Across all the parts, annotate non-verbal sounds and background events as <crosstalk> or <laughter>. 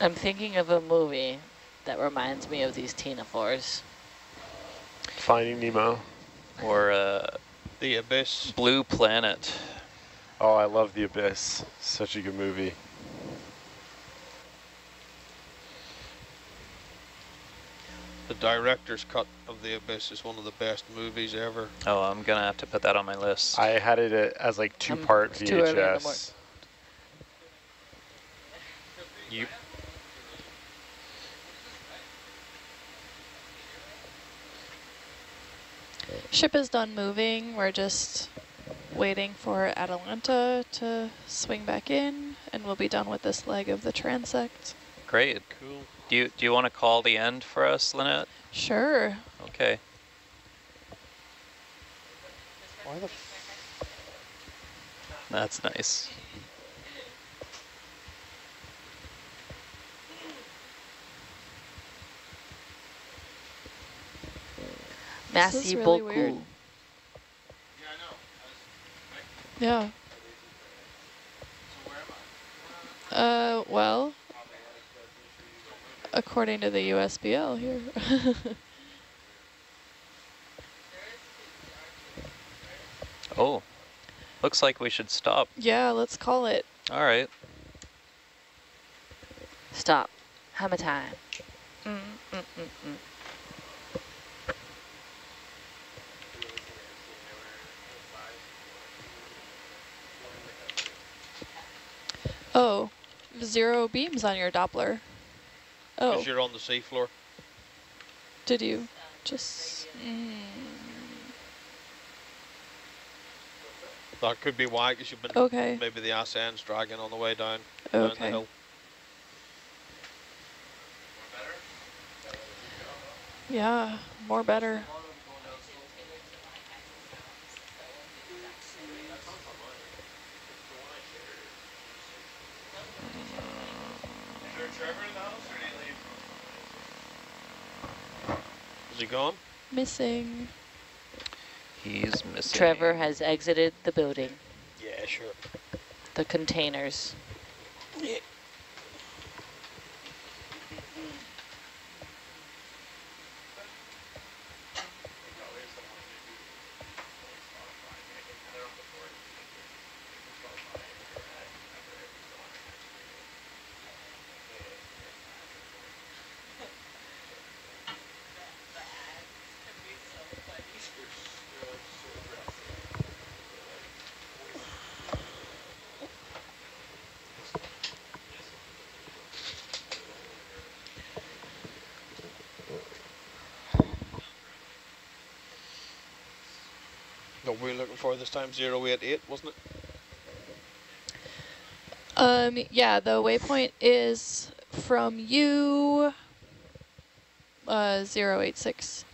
I'm thinking of a movie that reminds me of these ctenophores. Finding Nemo. Or uh, The Abyss. Blue Planet. Oh, I love The Abyss. Such a good movie. The director's cut of The Abyss is one of the best movies ever. Oh, I'm going to have to put that on my list. I had it uh, as like two-part it's too early in the morning. VHS. Ship is done moving. We're just waiting for Atalanta to swing back in, and we'll be done with this leg of the transect. Great. Cool. Do you, do you want to call the end for us, Lynette? Sure. Okay. Why the That's nice. Merci really beaucoup. weird. Yeah. Uh, well, according to the USBL here. <laughs> Oh, looks like we should stop. yeah, let's call it. All right. Stop. Hammer time. Mm, mm, mm, Oh, zero beams on your Doppler. Oh, Because you're on the seafloor. did you just... Mm, That could be why, because you've been okay, maybe the ASEAN's dragging on the way down, down the hill. Yeah, more better. Is he gone? Missing. He's missing. Trevor has exited the building, Yeah, sure. the containers. What were we looking for this time? 088, wasn't it? Um, yeah, the waypoint is from you, uh, 086.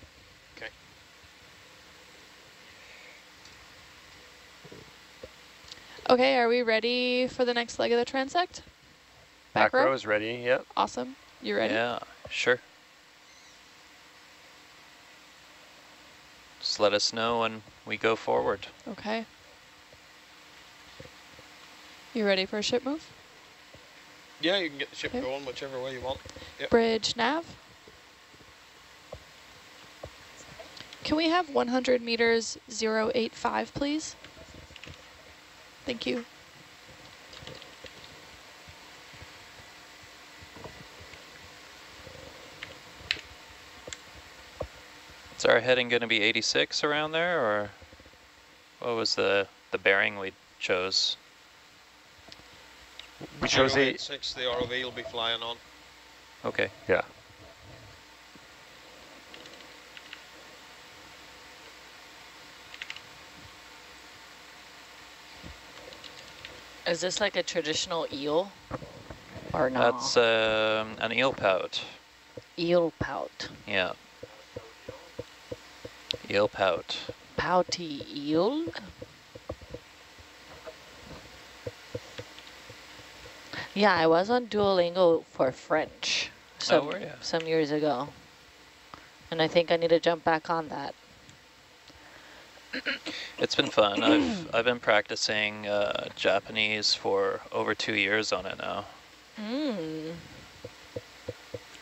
Okay. Okay, are we ready for the next leg of the transect? Back row is ready. Yep. Awesome. You ready? Yeah, sure. Just let us know when we go forward. Okay. You ready for a ship move? Yeah, you can get the ship Okay. going whichever way you want. Yep. Bridge nav. Can we have 100 meters 085, please? Thank you. Our heading going to be 86 around there, or what was the the bearing we chose? We chose eight. 086, the ROV will be flying on. Okay. Yeah. Is this like a traditional eel? Or not? That's um, an eel pout. eel pout. Yeah. Eel pout. Pouty eel? Yeah, I was on Duolingo for French some, were ya? some years ago. And I think I need to jump back on that. It's been fun. I've I've been practicing uh, Japanese for over two years on it now. Mm.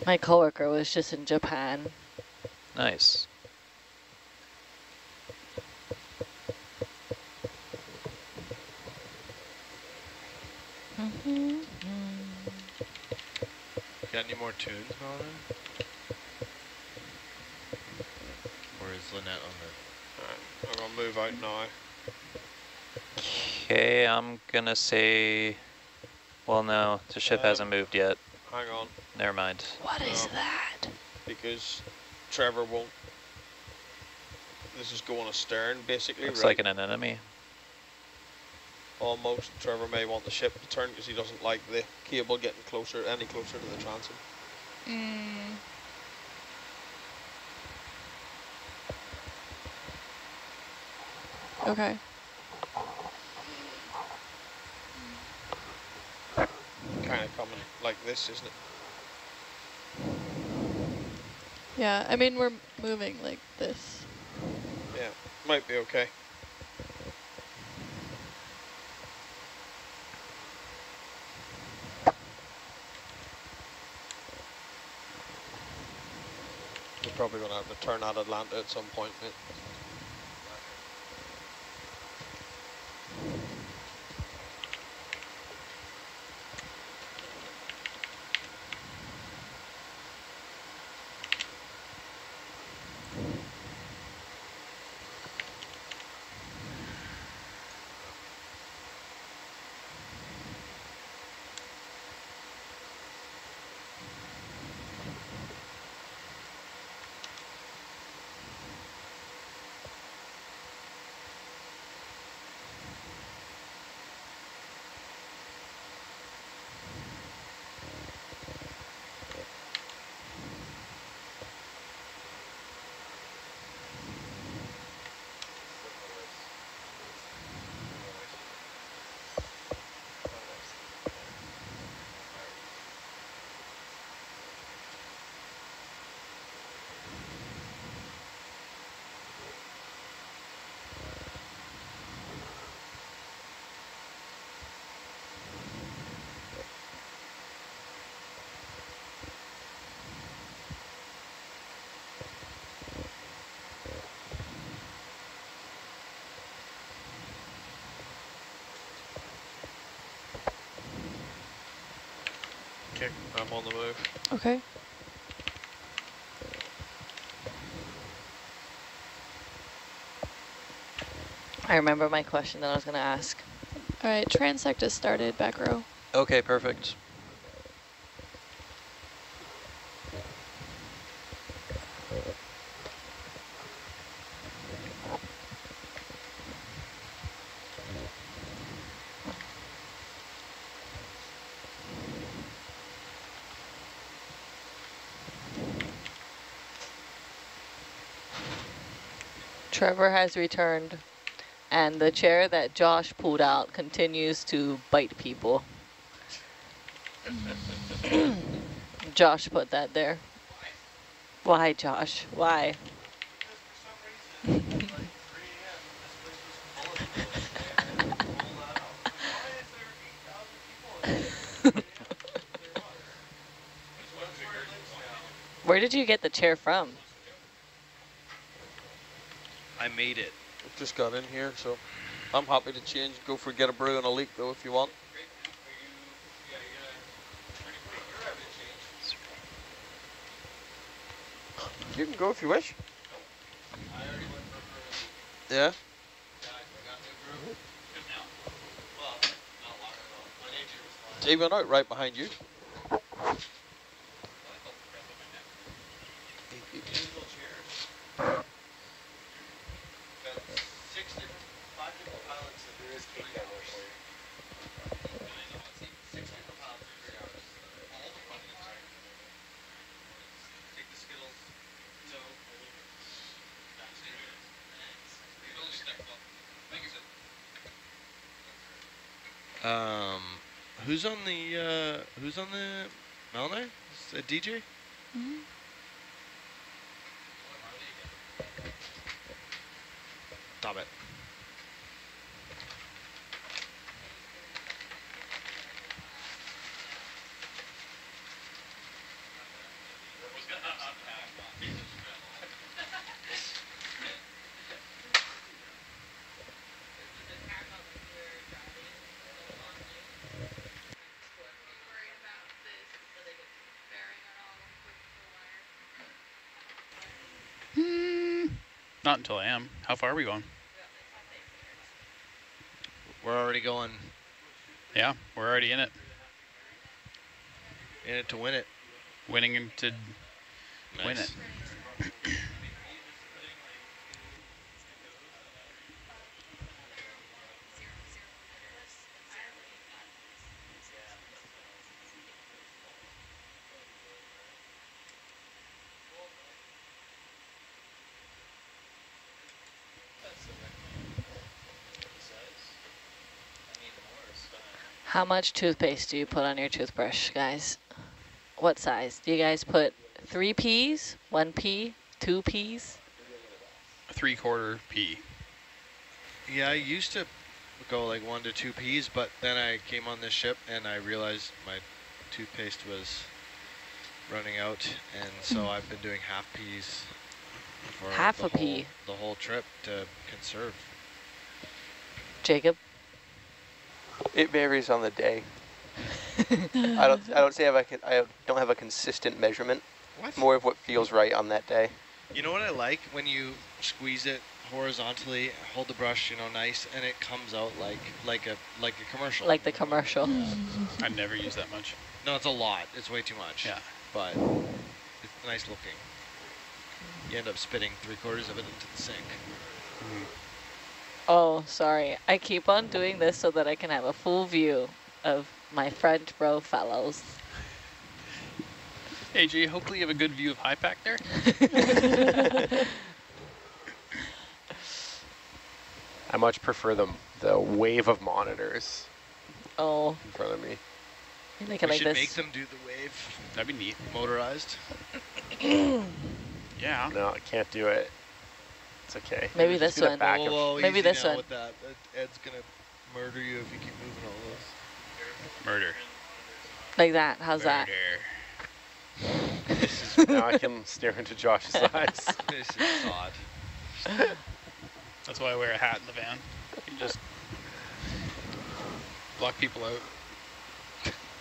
My coworker was just in Japan. Nice. Got any more tunes, Melvin? Or is Lynette on the... I'm gonna move out now. Okay, I'm gonna say, well, no, the ship Um, hasn't moved yet. Hang on, Never mind. What is Um, that? because Trevor won't. This is going astern, basically. Looks right? like an enemy Almost. Trevor may want the ship to turn because he doesn't like the cable getting closer, any closer to the transom. Mm. Okay. Kind of coming like this, isn't it? Yeah, I mean, we're moving like this. Yeah, might be okay. Probably going to have to turn out Atlanta at some point, mate. Okay, I'm on the move. Okay. I remember my question that I was going to ask. All right, transect is started, back row. Okay, perfect. Trevor has returned, and the chair that Josh pulled out continues to bite people. <coughs> Josh put that there. Why, Josh? Why? <laughs> Where did you get the chair from? I made it. Just got in here, so I'm happy to change. Go for get a brew and a leak though if you want. You can go if you wish. Yeah. He went out right behind you. Um, who's on the uh, who's on the Melnar? Is it DJ? Not until I am. How far are we going? We're already going Yeah, we're already in it. in it to win it. Winning to win it. How much toothpaste do you put on your toothbrush, guys? What size? Do you guys put three P's, one P, two P's? Three quarter P. Yeah, I used to go like one to two P's, but then I came on this ship and I realized my toothpaste was running out, and so <laughs> I've been doing half P's for Half the a pea. whole- the whole trip to conserve. Jacob? It varies on the day. I don't. I don't say I have a, I don't have a consistent measurement. What? More of what feels right on that day. You know what I like when you squeeze it horizontally, hold the brush, you know, nice, and it comes out like like a like a commercial. Like the commercial. I never use that much. No, it's a lot. It's way too much. Yeah. But it's nice looking. You end up spitting three quarters of it into the sink. Mm-hmm. Oh, sorry. I keep on doing this so that I can have a full view of my front row fellows. AJ, hopefully you have a good view of high pack there. <laughs> I much prefer the, the wave of monitors Oh, in front of me. you make we like should this. make them do the wave That'd be neat. motorized. <coughs> Yeah. No, I can't do it. It's okay. Maybe this one. back whoa, of- whoa, Maybe this one. With that. Ed- Ed's gonna murder you if you keep moving all those. Murder. Like that. How's that? Murder. This is now I can <laughs> stare into Josh's <laughs> eyes. this is odd. That's why I wear a hat in the van. You just block people out.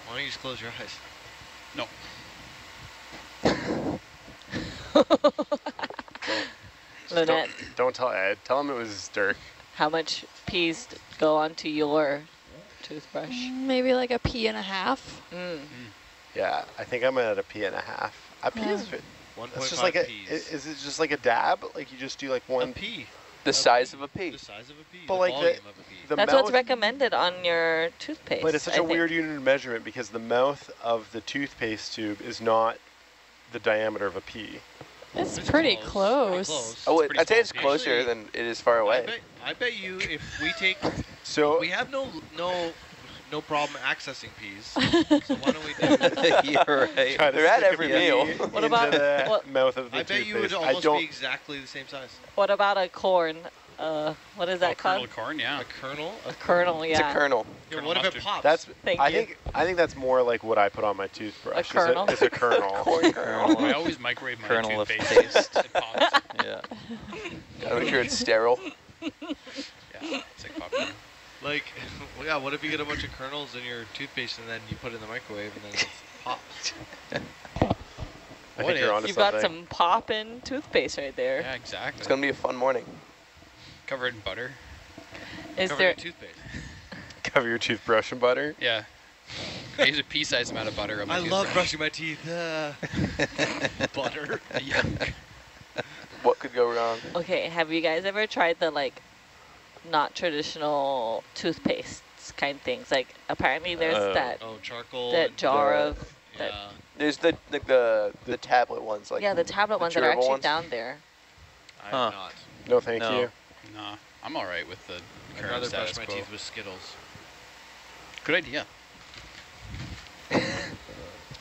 Why don't you just close your eyes? No. <laughs> Lynette, Don't, don't tell Ed. Tell him it was Dirk. how much peas d- go onto your toothbrush? Maybe like a pea and a half. Mm. Yeah, I think I'm at a P and a half. A P Yeah. is One It's just like a. i- P's. Is it just like a dab? Like you just do like a one. pea. The size of a pea. The size of a pea. But the like the- of a pea. The That's what's recommended on your toothpaste. But it's such I a think. weird unit of measurement because the mouth of the toothpaste tube is not the diameter of a pea. It's, It's pretty close. close. Pretty close. Oh, It's it, pretty I'd say it's closer Actually, than it is far I away. bet, I bet you if we take, <laughs> So we have no no no problem accessing peas. <laughs> so why don't we do? <laughs> You're right. They're at every meal. What about- the what- mouth of the I bet you would almost be exactly the same size. What about a corn? Uh, what is Oh, that kernel called? of corn, yeah. A kernel. A kernel, yeah. It's a kernel. Yeah, Kernel what if it mustard. pops? That's. Thank I you. think. I think that's more like what I put on my toothbrush. A is kernel? Is a kernel. <laughs> Corn kernel. I always microwave my Kernel of toothpaste. taste. it pops. <laughs> Yeah. Gotta make sure it's sterile. <laughs> Yeah, it's like popcorn. like, well, yeah. What if you get a bunch of kernels in your toothpaste and then you put it in the microwave and then it pops? I What think you're if- onto You've something. got some pop-in toothpaste right there. Yeah, exactly. It's gonna be a fun morning. Covered in butter. Is Covered there? in toothpaste. <laughs> Cover your toothbrush in butter. Yeah. I use a pea-sized amount of butter on my I love brushing my teeth. Uh, <laughs> butter. <laughs> Yuck. What could go wrong? Okay, have you guys ever tried the like, not traditional toothpastes kind of things? Like apparently there's Uh, that Oh, charcoal. that jar the- of that. Yeah. There's the like the the tablet ones like yeah, the tablet the ones that are actually ones? down there. I Huh. not. No, thank No. you. Nah, I'm all right with the I'd current rather status brush my quo. teeth with Skittles. Good idea. <laughs>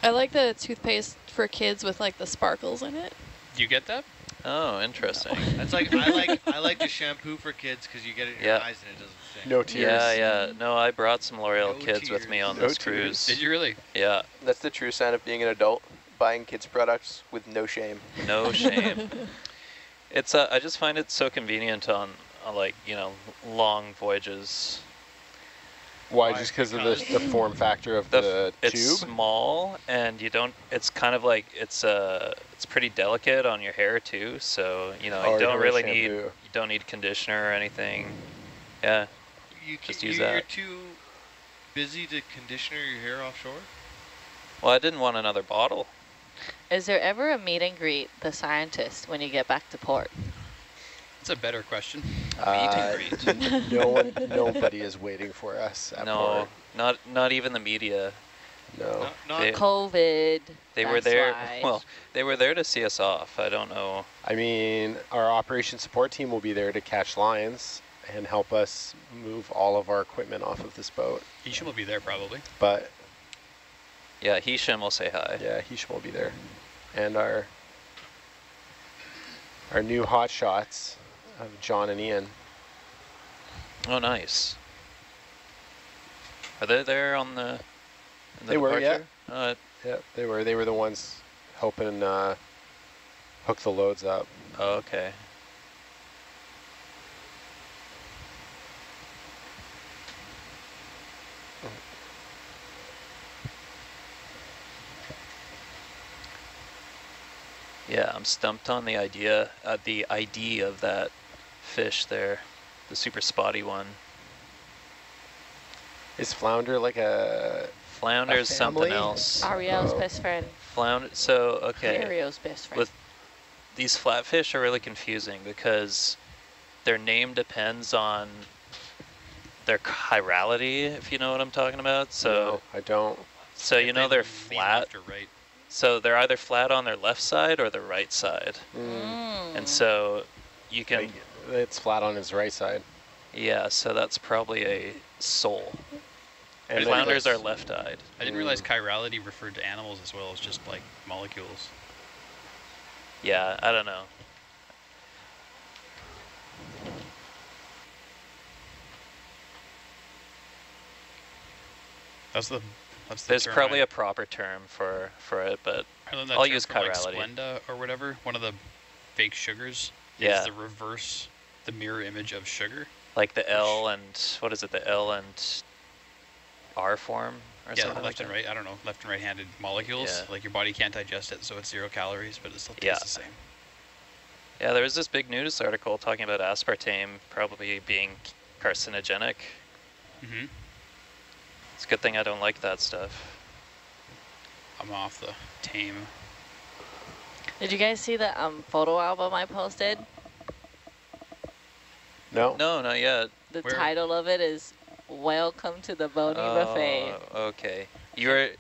I like the toothpaste for kids with like the sparkles in it. Do you get that? Oh, interesting. That's like I like I like the shampoo for kids because you get it in your Yeah. eyes and it doesn't sting. No tears. Yeah, yeah. No, I brought some L'Oreal No kids with me on No this tears. cruise. Did you really? Yeah, That's the true sign of being an adult. Buying kids products with no shame. no shame. <laughs> It's uh, I just find it so convenient on, on like you know long voyages. Why? Why? Just because of the, the form factor of The the, f- it's tube? small and you don't. It's kind of like it's uh it's pretty delicate on your hair too. So you know Oh, you you don't don't really need need you don't need conditioner or anything. Yeah. You Just ca- use you, You're too busy to conditioner your hair offshore? Well, I didn't want another bottle. Is there ever a meet and greet the scientist when you get back to port? That's a better question. Uh, Meet and greet. no one, nobody is waiting for us at no, port. not not even the media. No. Not, not They- COVID. They were there. why. <laughs> Well, they were there to see us off. I don't know. I mean, our operation support team will be there to catch lions and help us move all of our equipment off of this boat. Hisham will be there probably. But Yeah, Hisham will say hi. yeah, Hisham will be there, and our our new hot shots of John and Ian. Oh, nice. Are they there on the? the They were, yeah. departure? Uh, Yeah, they were. They were the ones helping uh, hook the loads up. oh, okay. Yeah, I'm stumped on the idea, uh, the ID of that fish there, the super spotty one. Is flounder like a? flounder is something else. Ariel's Oh. best friend. Flounder. So okay, Ariel's best friend. with these flatfish are really confusing because their name depends on their chirality, if you know what I'm talking about. So, no, I don't. so you know they they're flat. left or right. So they're either flat on their left side or their right side, Mm. And so you can, Like, it's flat on his right side. yeah. So that's probably a soul. And then Flounders are left-eyed. I didn't realize chirality referred to animals as well as just like molecules. Yeah, I don't know. That's the that's the There's probably I, a proper term for for it, but I learned that I'll use from, like, chirality. Splenda or whatever. One of the fake sugars Yeah. is the reverse, the mirror image of sugar. like the L and what is it? The L and R form or yeah, something left like and right. I don't know, left and right-handed molecules. Yeah. Like your body can't digest it, so it's zero calories, but it still tastes Yeah. the same. Yeah, there was this big news article talking about aspartame probably being carcinogenic. hmm It's a good thing I don't like that stuff. I'm off the tame. Did you guys see the um, photo album I posted? No. No, not yet. The Where? title of it is Welcome to the Bony Buffet. Oh, okay. You were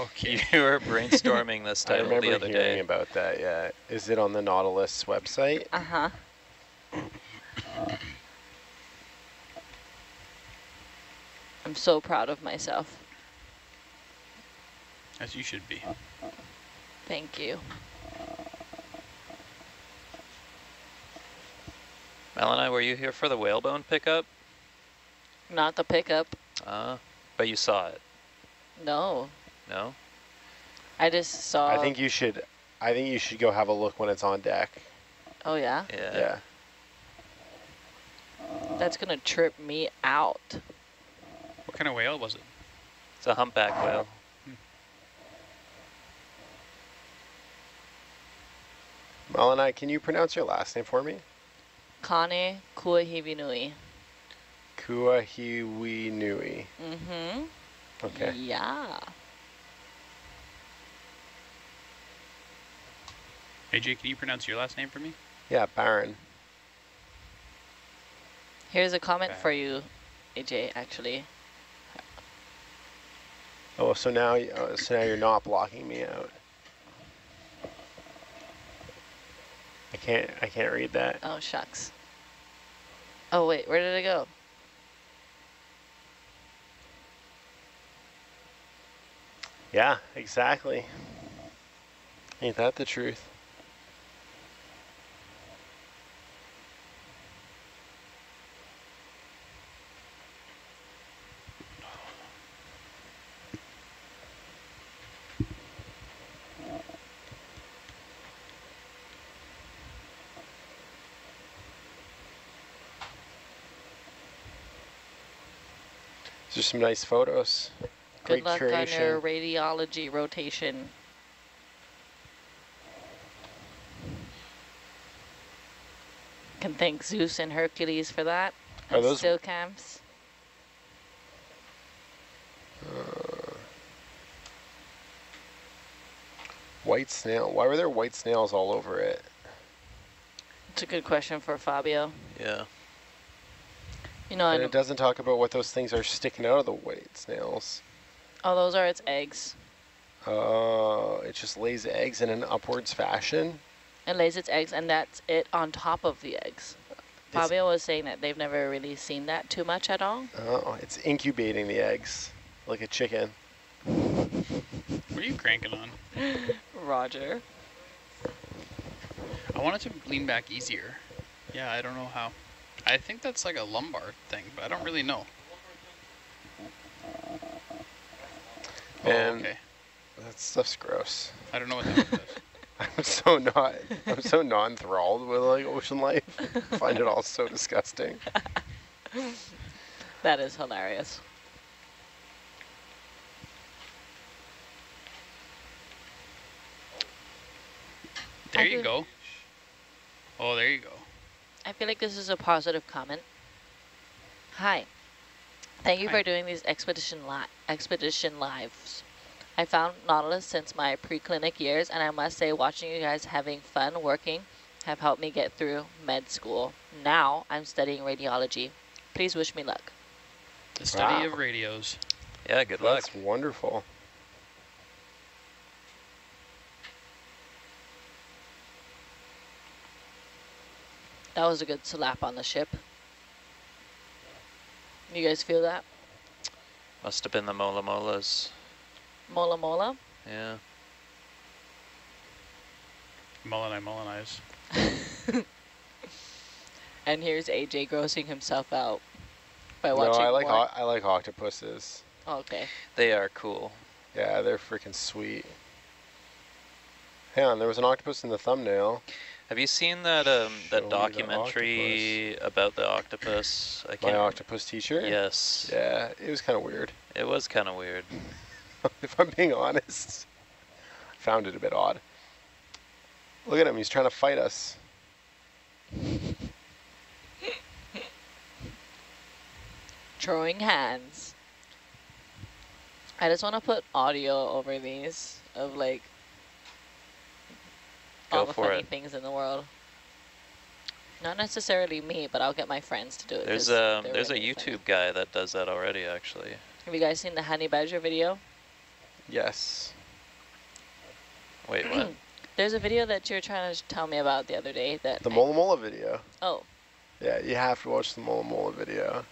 Okay. <laughs> you were brainstorming this <laughs> I title remember the other hearing day. about that. Yeah. Is it on the Nautilus website? Uh-huh. <coughs> I'm so proud of myself. As you should be. Thank you. Melanie, were you here for the whalebone pickup? Not the pickup. Uh, but you saw it. No. No? I just saw. I think you should. I think you should go have a look when it's on deck. Oh, yeah? Yeah. Yeah. That's going to trip me out. What kind of whale was it? It's a humpback whale. Malanai, can you pronounce your last name for me? Kane Kuahivinui. Kuahiwi Nui. Mm-hmm. Okay. Yeah. AJ, can you pronounce your last name for me? Yeah, Baron. Here's a comment Okay. for you, AJ, actually. Oh, so now, uh, so now you're not blocking me out. I can't. I can't read that. Oh, shucks. Oh, wait, where did it go? Yeah, exactly. Ain't that the truth? There's some nice photos. Good Great luck on your radiology rotation. Can thank Zeus and Hercules for that. Are those- still camps? Uh, white snail. Why were there white snails all over it? It's a good question for Fabio. Yeah. You know, And and it doesn't talk about what those things are sticking out of the white snails. oh, those are its eggs. Uh, it just lays eggs in an upwards fashion. It lays its eggs, and that's it on top of the eggs. It's- Fabio was saying that they've never really seen that too much at all. Oh, it's incubating the eggs like a chicken. What are you cranking on? <laughs> Roger. I wanted to lean back easier. Yeah, I don't know how. I think that's like a lumbar thing, but I don't really know. Oh, And- okay. That stuff's gross. I don't know what that <laughs> is. I'm so not. I'm so not enthralled with like ocean life. I find it all so disgusting. That is hilarious. There I you go. Oh, there you go. I feel like this is a positive comment. Hi. Thank you Hi. for doing these expedition li expedition lives. I found Nautilus since my pre-clinic years, and I must say watching you guys having fun working have helped me get through med school. Now I'm studying radiology. Please wish me luck. The study Wow. of radios. Yeah, good luck. That's wonderful. That was a good slap on the ship. You guys feel that? Must have been the Mola Molas. Mola mola? Yeah. Mullini, Mullinize. <laughs> And here's AJ grossing himself out by No, watching I like more. o- I like octopuses. okay. They are cool. Yeah, they're freaking sweet. Hang on, there was an octopus in the thumbnail. Have you seen that um Show me that the documentary about the octopus? I My can't. octopus teacher. Yes. Yeah, it was kind of weird. It was kind of weird. <laughs> if I'm being honest, I found it a bit odd. Look at him, he's trying to fight us. Throwing hands. I just want to put audio over these of like all Go the for funny it. things in the world. Not necessarily me, but I'll get my friends to do it. There's 'cause a they're there's a really funny. YouTube guy that does that already actually. Have you guys seen the honey badger video? Yes. Wait, what? <clears throat> There's a video that you were trying to tell me about the other day. That The I- Mola Mola video. Oh, Yeah, you have to watch the Mola Mola video.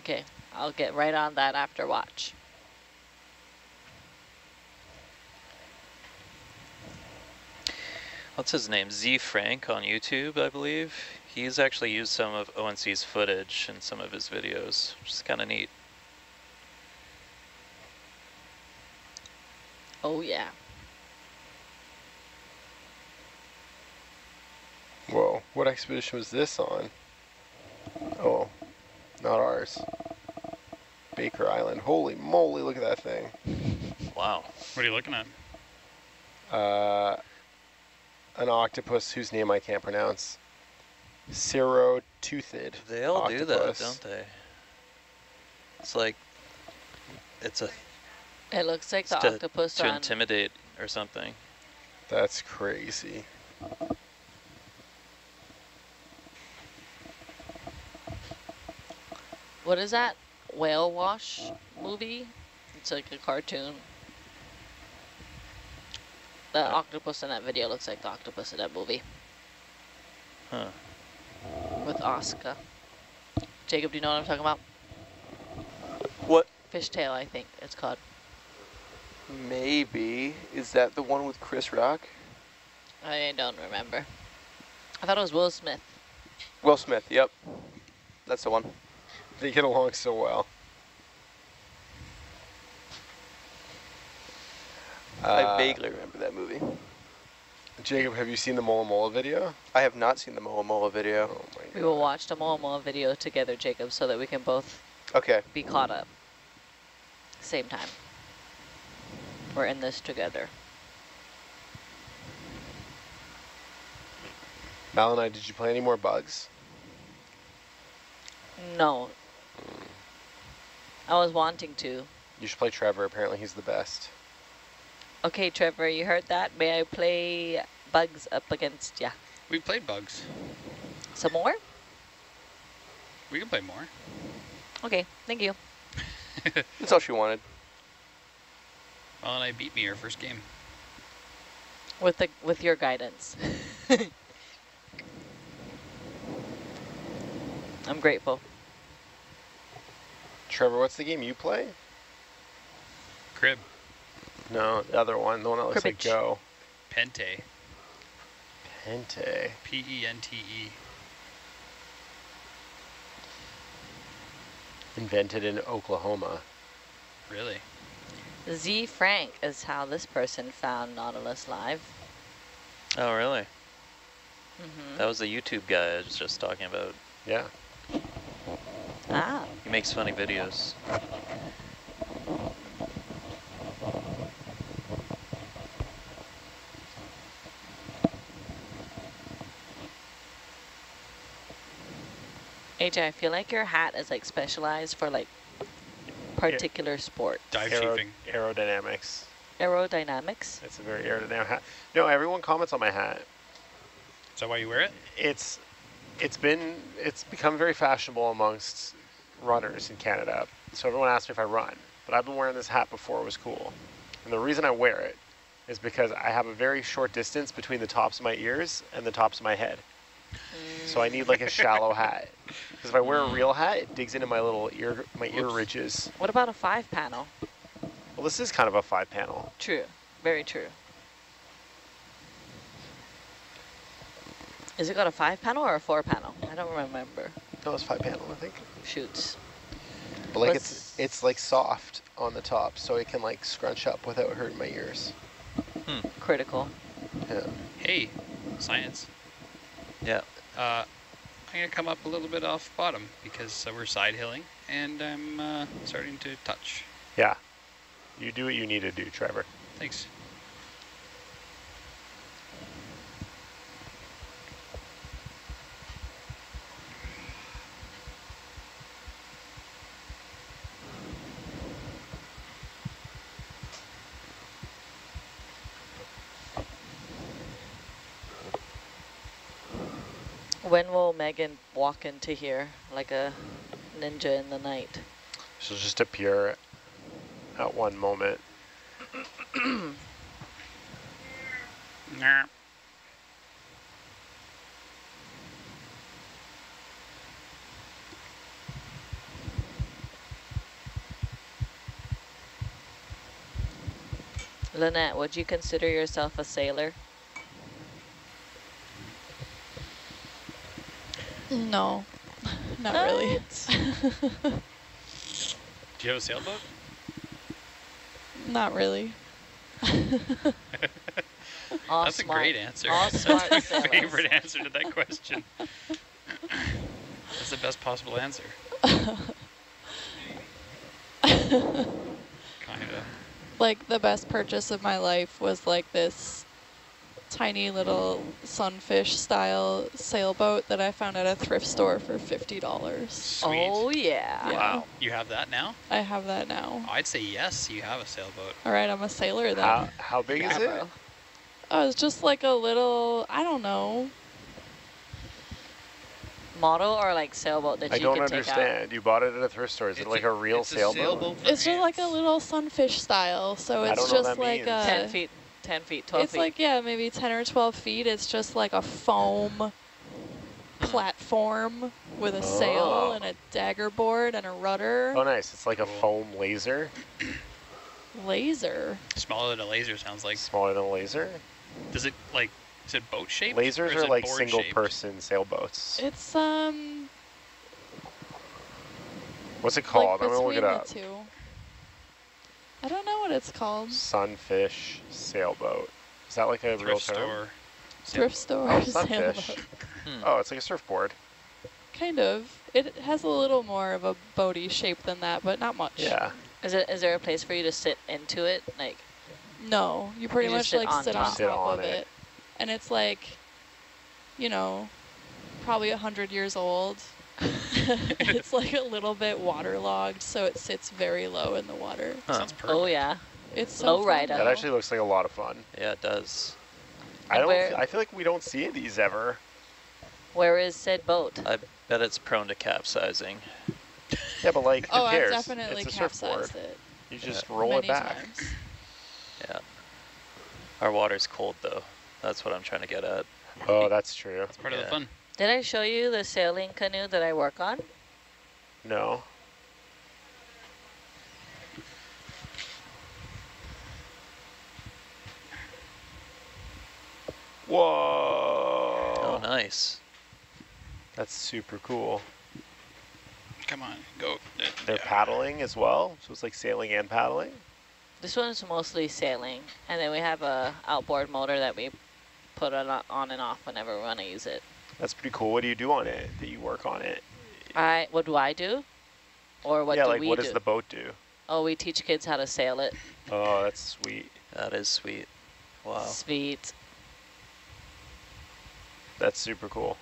okay. I'll get right on that after watch. What's his name? Ze Frank on YouTube, I believe. He's actually used some of ONC's footage in some of his videos, which is kind of neat. Oh yeah. Whoa, what expedition was this on? Oh, not ours. Baker Island. Holy moly, look at that thing. Wow. What are you looking at? Uh, an octopus whose name I can't pronounce. Cirro-toothed They all do that, don't they? It's like it's a It looks like the to, octopus to on. intimidate or something. That's crazy. What is that? Whale wash movie? It's like a cartoon. The octopus in that video looks like the octopus in that movie Huh. with Oscar. Jacob, do you know what I'm talking about? What? Fishtail, I think it's called. Maybe. Is that the one with Chris Rock? I don't remember. I thought it was Will Smith. Will Smith, yep. That's the one. They get along so well. I Uh, vaguely remember that movie. Jacob, have you seen the Mola Mola video? I have not seen the Moa Moa video. Oh my god. We will watch the Momo video together, Jacob, so that we can both Okay, be caught up. same time. We're in this together. Malanai, did you play any more bugs? No. I was wanting to. You should play Trevor. Apparently he's the best. Okay, Trevor, you heard that? May I play bugs up against ya? We played bugs. Some more? We can play more. Okay, thank you. <laughs> That's all she wanted. Well, and I beat me her first game. With the with your guidance. <laughs> I'm grateful. Trevor, what's the game you play? Crib. No, the other one, the one that looks Cribbage. like Go. Pente. Pente. E P-E-N-T-E. Invented in Oklahoma. Really? Ze Frank is how this person found Nautilus Live. Oh, really? hmm That was the YouTube guy I was just talking about. Yeah. Ah, He makes funny videos. AJ, I feel like your hat is like specialized for like particular sport. Dive Aero- chiefing. aerodynamics. Aerodynamics. It's a very aerodynamic hat. No, everyone comments on my hat. Is that why you wear it? It's it's been it's become very fashionable amongst runners in Canada. So everyone asks me if I run, but I've been wearing this hat before it was cool. And the reason I wear it is because I have a very short distance between the tops of my ears and the tops of my head. So I need like a shallow <laughs> hat. Because if I wear a real hat, it digs into my little ear my ear ridges. What about a five panel? Well, this is kind of a five panel. True. Very true. Is it got a five panel or a four panel? I don't remember. No, it's five panel, I think. Shoots. But like What's- it's it's like soft on the top, so it can like scrunch up without hurting my ears. Critical. Yeah. Hey, science. Yeah. Uh, I'm gonna come up a little bit off bottom because uh, we're side hilling and I'm uh, starting to touch. Yeah. You do what you need to do, Trevor. Thanks. When will Megan walk into here like a ninja in the night? She'll just appear at one moment. <clears throat> Nah. Lynette, would you consider yourself a sailor? No, not really. <laughs> Do you have a sailboat? not really. All <laughs> That's a great answer. All That's my favorite answer to that question. That's the best possible answer. <laughs> Kinda. like the best purchase of my life was like this tiny little sunfish style sailboat that I found at a thrift store for fifty dollars. Sweet. Oh yeah. Yeah. Wow. You have that now? I have that now. I'd say yes, you have a sailboat. All right, I'm a sailor then. How, how big is it? bro. Oh, uh, it's just like a little, I don't know. Model or like sailboat that I you don't can take out? understand. You bought it at a thrift store. Is it like a, real it's sailboat? for It's just like a little sunfish style. So it's don't know what just like means. a. 10 feet, 10 feet, 12 It's feet. like yeah, maybe ten or twelve feet. It's just like a foam platform with a sail Oh. and a dagger board and a rudder. Oh, nice. It's like a foam laser. Laser. Smaller than a laser sounds like. Smaller than a laser. Does it like, is it boat shaped? Lasers or are like single shaped? person sailboats. It's um What's it called? like I'm gonna look between it the up. two. I don't know what it's called. Sunfish sailboat. Is that like a real Thrift term? store. Thrift store Oh, sunfish. Hmm. Oh, it's like a surfboard. Kind of. It has a little more of a boaty shape than that, but not much. Yeah. Is it is there a place for you to sit into it? Like No, you pretty You much sit like on sit on top. top Sit on of it. it. And it's like, you know, probably a hundred years old. <laughs> it's like a little bit waterlogged, so it sits very low in the water. Huh. Sounds oh, perfect. oh yeah. It's so Low fun, rider. That actually looks like a lot of fun. Yeah, it does. I don't. Where- I feel like we don't see these ever. Where is said boat? I bet it's prone to capsizing. Yeah, but like, <laughs> Oh, who cares? I've definitely it's a surfboard. it You just roll many it back. times. Yeah. Our water's cold though. That's what I'm trying to get at. Oh, that's true. That's part of the fun. Did I show you the sailing canoe that I work on? No. Whoa. Oh, nice. That's super cool. Come on, go. Uh, They're yeah. paddling as well, so it's like sailing and paddling. This one's mostly sailing, and then we have a outboard motor that we put on, on and off whenever we want to use it. That's pretty cool. What do you do on it? Do you work on it? I what do I do? Or what yeah, do like we what do? does the boat do? oh, we teach kids how to sail it. Oh, that's sweet. That is sweet. Wow. Sweet. That's super cool.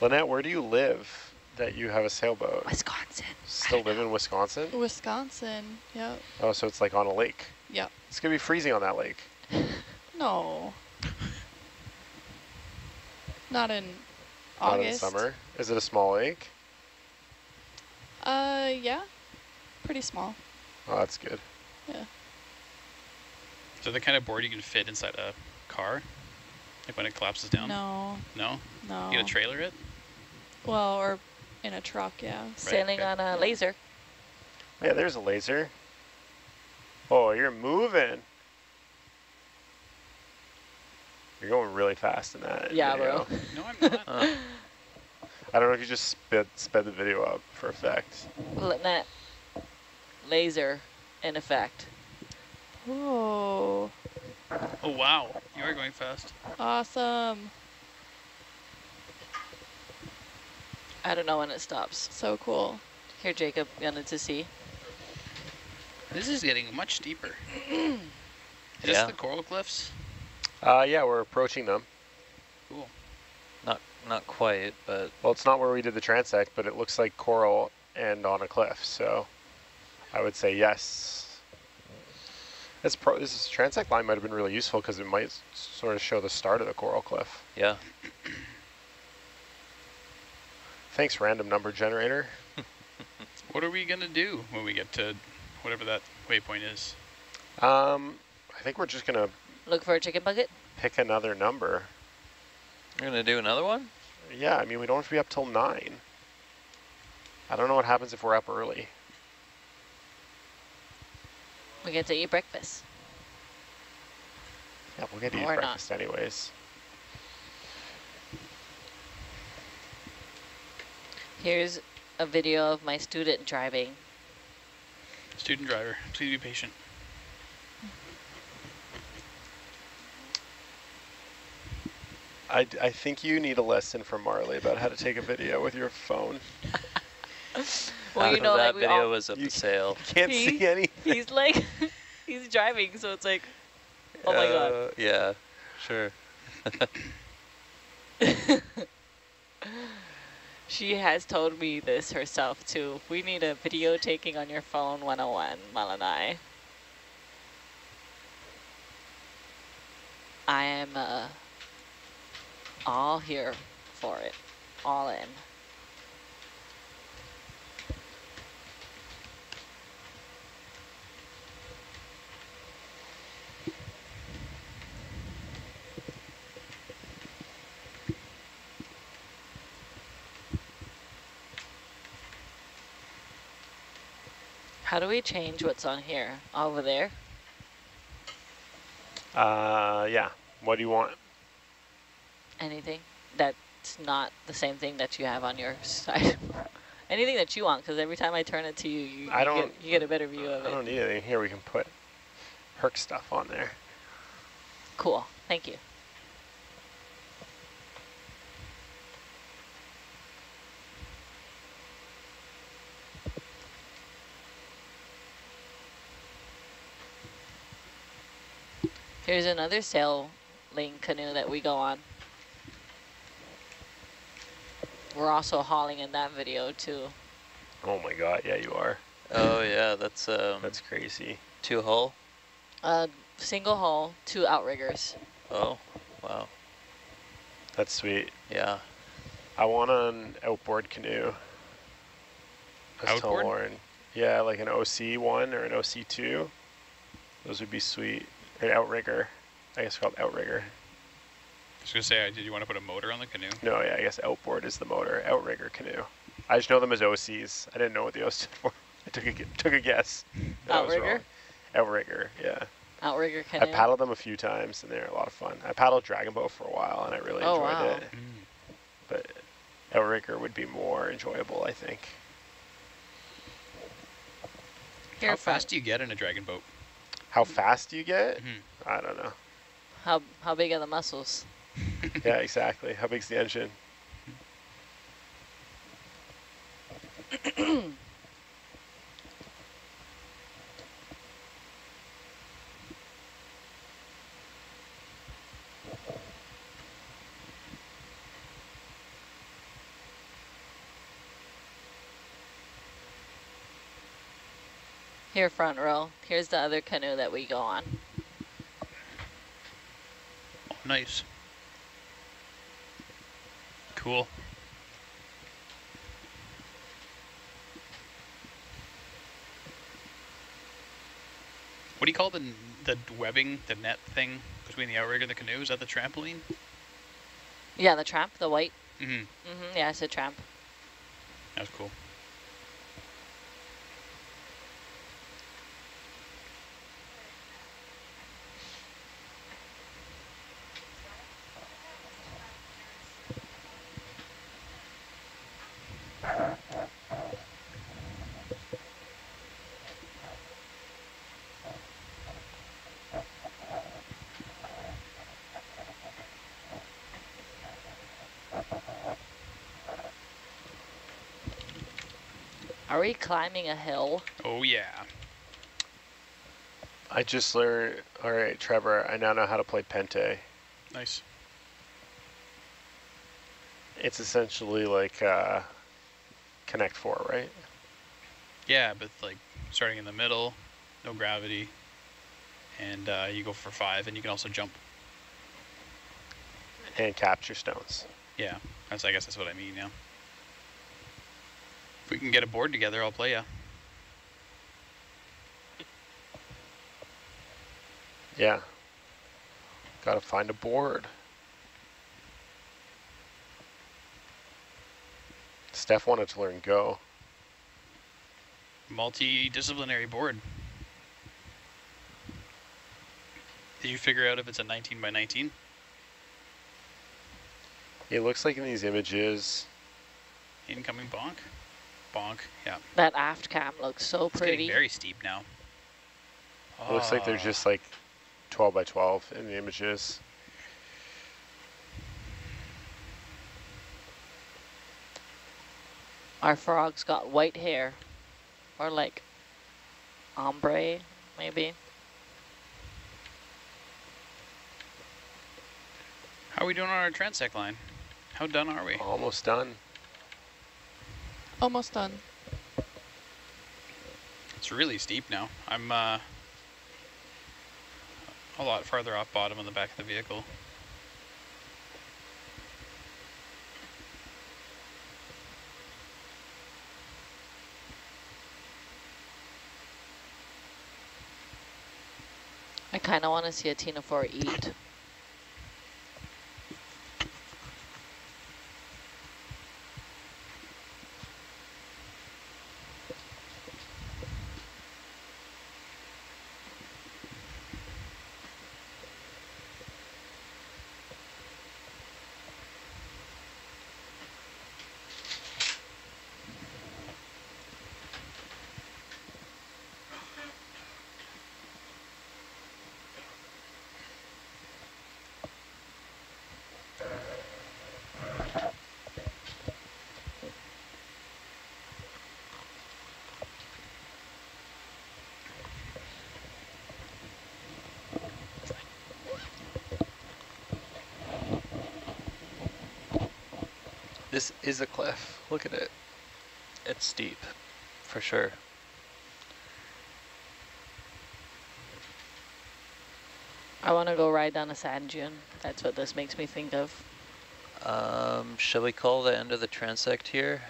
Lynette, where do you live that you have a sailboat? Wisconsin. Still live in Wisconsin? Wisconsin. Yep. Oh, so it's like on a lake. Yep. It's gonna be freezing on that lake. <laughs> No. <laughs> Not in Not in August. summer. Is it a small lake? Uh, yeah. Pretty small. Oh, that's good. Yeah. So the kind of board you can fit inside a car, like when it collapses down. No, No. no. You gonna trailer it? well, or in a truck, yeah. Sailing okay. on a laser. Yeah, there's a laser. Oh, you're moving. You're going really fast in that. Yeah, video. bro. <laughs> No, I'm not. Huh. I don't know if you just sped, sped the video up for effect. Lynette. Laser in effect. Oh, oh wow, you are going fast. awesome. I don't know when it stops. So cool. Here, Jacob, wanted to see. This is getting much deeper. <clears throat> is this the coral cliffs? Uh, yeah, we're approaching them. Cool. Not not quite, but Well, it's not where we did the transect, but it looks like coral and on a cliff, so I would say yes. This, pro this transect line might have been really useful because it might sort of show the start of the coral cliff. yeah. Thanks, random number generator. <laughs> What are we gonna do when we get to whatever that waypoint is? Um, I think we're just gonna Look for a chicken bucket. pick another number. You're gonna do another one? Yeah, I mean, we don't have to be up till 9. I don't know what happens if we're up early. We get to eat breakfast. Yeah, we'll get to eat Or not. breakfast anyways. Here's a video of my student driving. Student driver, please be patient. I, d- I think you need a lesson from Marley about how to take a video with your phone. <laughs> Well, you Uh, know, that like we video all, was of you the sail. <laughs> Can't He- see any. he's like, <laughs> he's driving, so it's like, oh my god. Uh, Yeah, sure. She has told me this herself too. We need a video taking on your phone 101, Malanai. I I am uh, all here for it. All in. How do we change what's on here? Over there? Uh, yeah. What do you want? Anything that's not the same thing that you have on your side. <laughs> anything that you want, because every time I turn it to you, you, I don't, get, you get a better view of it. I don't need anything here. We can put Herc stuff on there. Cool. Thank you. Here's another sailing canoe that we go on. We're also hauling in that video too. Oh my god, yeah, you are. Oh yeah, that's um, That's crazy. two hull. Uh, single hull, two outriggers. Oh, wow. That's sweet. Yeah. I want an outboard canoe. I was telling Outboard? Lauren. Yeah, like an OC one or an OC two. Those would be sweet. An outrigger. I guess called outrigger. I was gonna say, uh, did you want to put a motor on the canoe? No, yeah, I guess outboard is the motor. Outrigger canoe. I just know them as OCs. I didn't know what the O stood for. <laughs> I took a took a guess. and I was Outrigger? Outrigger, yeah. Outrigger canoe. I paddled them a few times and they're a lot of fun. I paddled Dragon Boat for a while and I really Oh, enjoyed wow. it. But outrigger would be more enjoyable, I think. Here, How fun. fast do you get in a dragon boat? How fast do you get? Mhm. I don't know. How how big are the muscles? Yeah, exactly. How big's the engine? Here, front row. Here's the other canoe that we go on. Oh, nice. Cool. What do you call the the webbing, the net thing between the outrigger and the canoe? Is that the trampoline? Yeah, the tramp, the white. Mm-hmm. Mm-hmm. Yeah, it's a tramp. That's cool. Are we climbing a hill? Oh yeah. I just learned. All right, Trevor. I now know how to play Pente. Nice. It's essentially like uh, Connect Four, right? Yeah, but like starting in the middle, no gravity, and uh, you go for five, and you can also jump. And capture stones. Yeah, that's I guess that's what I mean. Yeah. If we can get a board together, I'll play ya. Yeah. Gotta find a board. Steph wanted to learn Go. Multidisciplinary board. Did you figure out if it's a 19 by 19? It looks like in these images, Incoming bonk? Bonk, yeah. That aft cam looks so It's pretty. getting very steep now. it looks like they're just like 12 by 12 in the images. Our frog's got white hair. Or like ombre, maybe. How are we doing on our transect line? How done are we? Almost done. Almost done. It's really steep now. I'm uh, a lot farther off bottom on the back of the vehicle. I kind of want to see a Tina 4 eat. Is a cliff. Look at it. It's steep, for sure. I want to go ride down a sand dune. That's what this makes me think of. Um, shall we call the end of the transect here?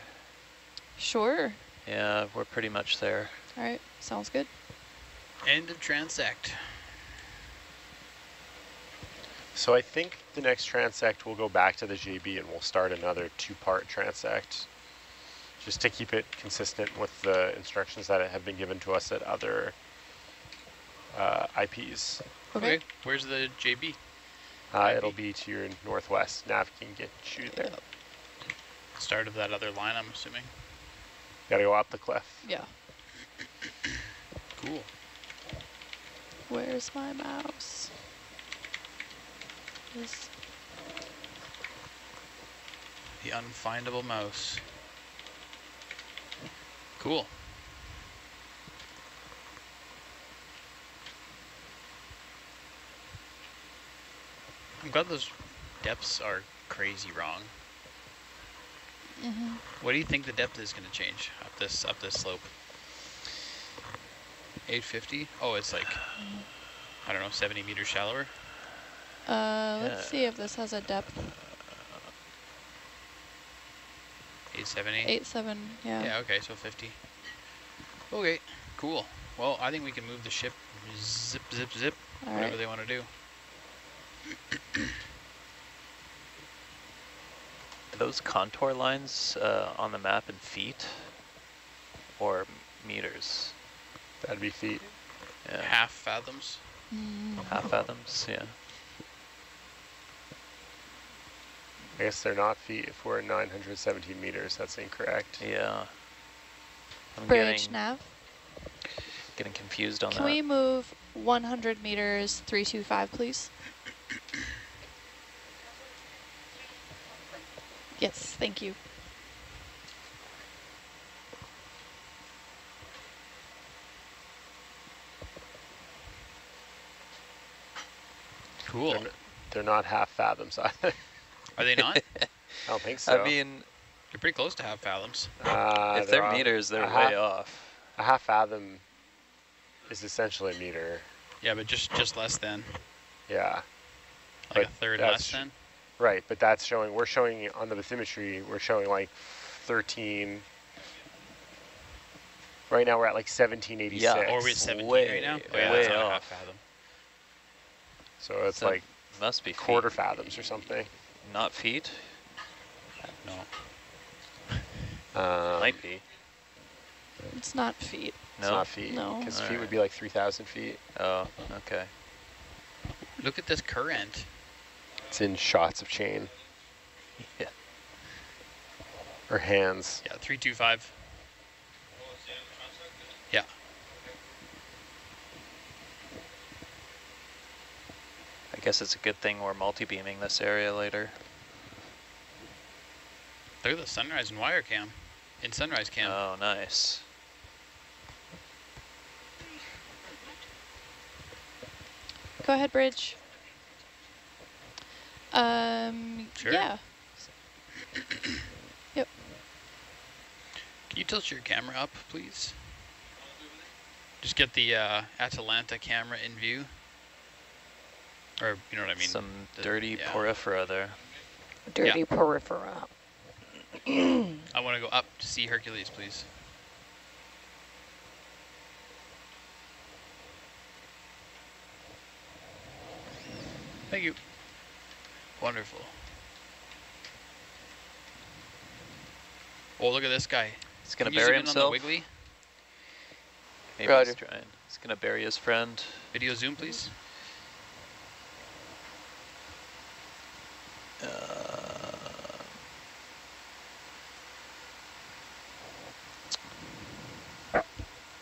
Sure. Yeah, we're pretty much there. All right. Sounds good. End of transect. So I think the next transect will go back to the JB and we'll start another two-part transect, just to keep it consistent with the instructions that have been given to us at other uh, IPs. Okay. Where's the JB? Uh, it'll be to your northwest. Nav can get you there. Start of that other line, I'm assuming. Gotta go up the cliff. Yeah. Cool. Where's my mouse? This- The unfindable mouse. Cool. I'm glad those depths are crazy wrong. mhm. What do you think the depth is going to change up this up this slope? 850? Oh, it's like I don't know, 70 meters shallower. Uh, let's see if this has a depth. 870. Eight seven. Yeah. Yeah, okay, so 50. Okay, cool. Well, I think we can move the ship zip, zip, zip, All whatever right. they want to do. <coughs> Are those contour lines uh, on the map in feet or meters? That'd be feet. Yeah, Half fathoms. Mm, half fathoms, yeah. I guess they're not feet. If we're 917 meters, that's incorrect. Yeah. I'm Bridge getting, nav. getting confused on Can that. Can we move 100 meters 325, please? Yes, thank you. Cool. They're, they're not half fathoms <laughs> either. Are they not? <laughs> I don't think so. I mean, you're pretty close to half fathoms. uh, if they're off- meters, they're a way half, off. A half fathom is essentially a meter. Yeah, but just just less than. Yeah, Like But a third less than. right. But that's showing. We're showing on the bathymetry. We're showing like 13. Right now we're at like 1786. Yeah, Or are we at 17 way- right now? Oh, yeah, way that's not a off. half fathom. So it's So like Must be feet, quarter fathoms or something. Not feet. No. <laughs> Um, Might be. It's not feet. It's No. not feet. No. Because feet Alright. would be like 3,000 feet. Oh, okay. Look at this current. It's in shots of chain <laughs> Yeah. or hands. Yeah, 325. Yeah. I guess it's a good thing we're multi-beaming this area later. Look at the sunrise and wire cam. In sunrise cam. Oh, nice. Go ahead, Bridge. Um, Sure. yeah. <coughs> Yep. Can you tilt your camera up, please? Just get the uh, Atalanta camera in view. Or, you know what I mean? Some the- dirty yeah. porifera there. Dirty peripheral. <clears throat> I want to go up to see Hercules, please. Thank you. Wonderful. Oh, look at this guy. He's gonna bury zoom himself. On the wiggly? Maybe Roger. he's trying. He's gonna bury his friend. Video zoom, please.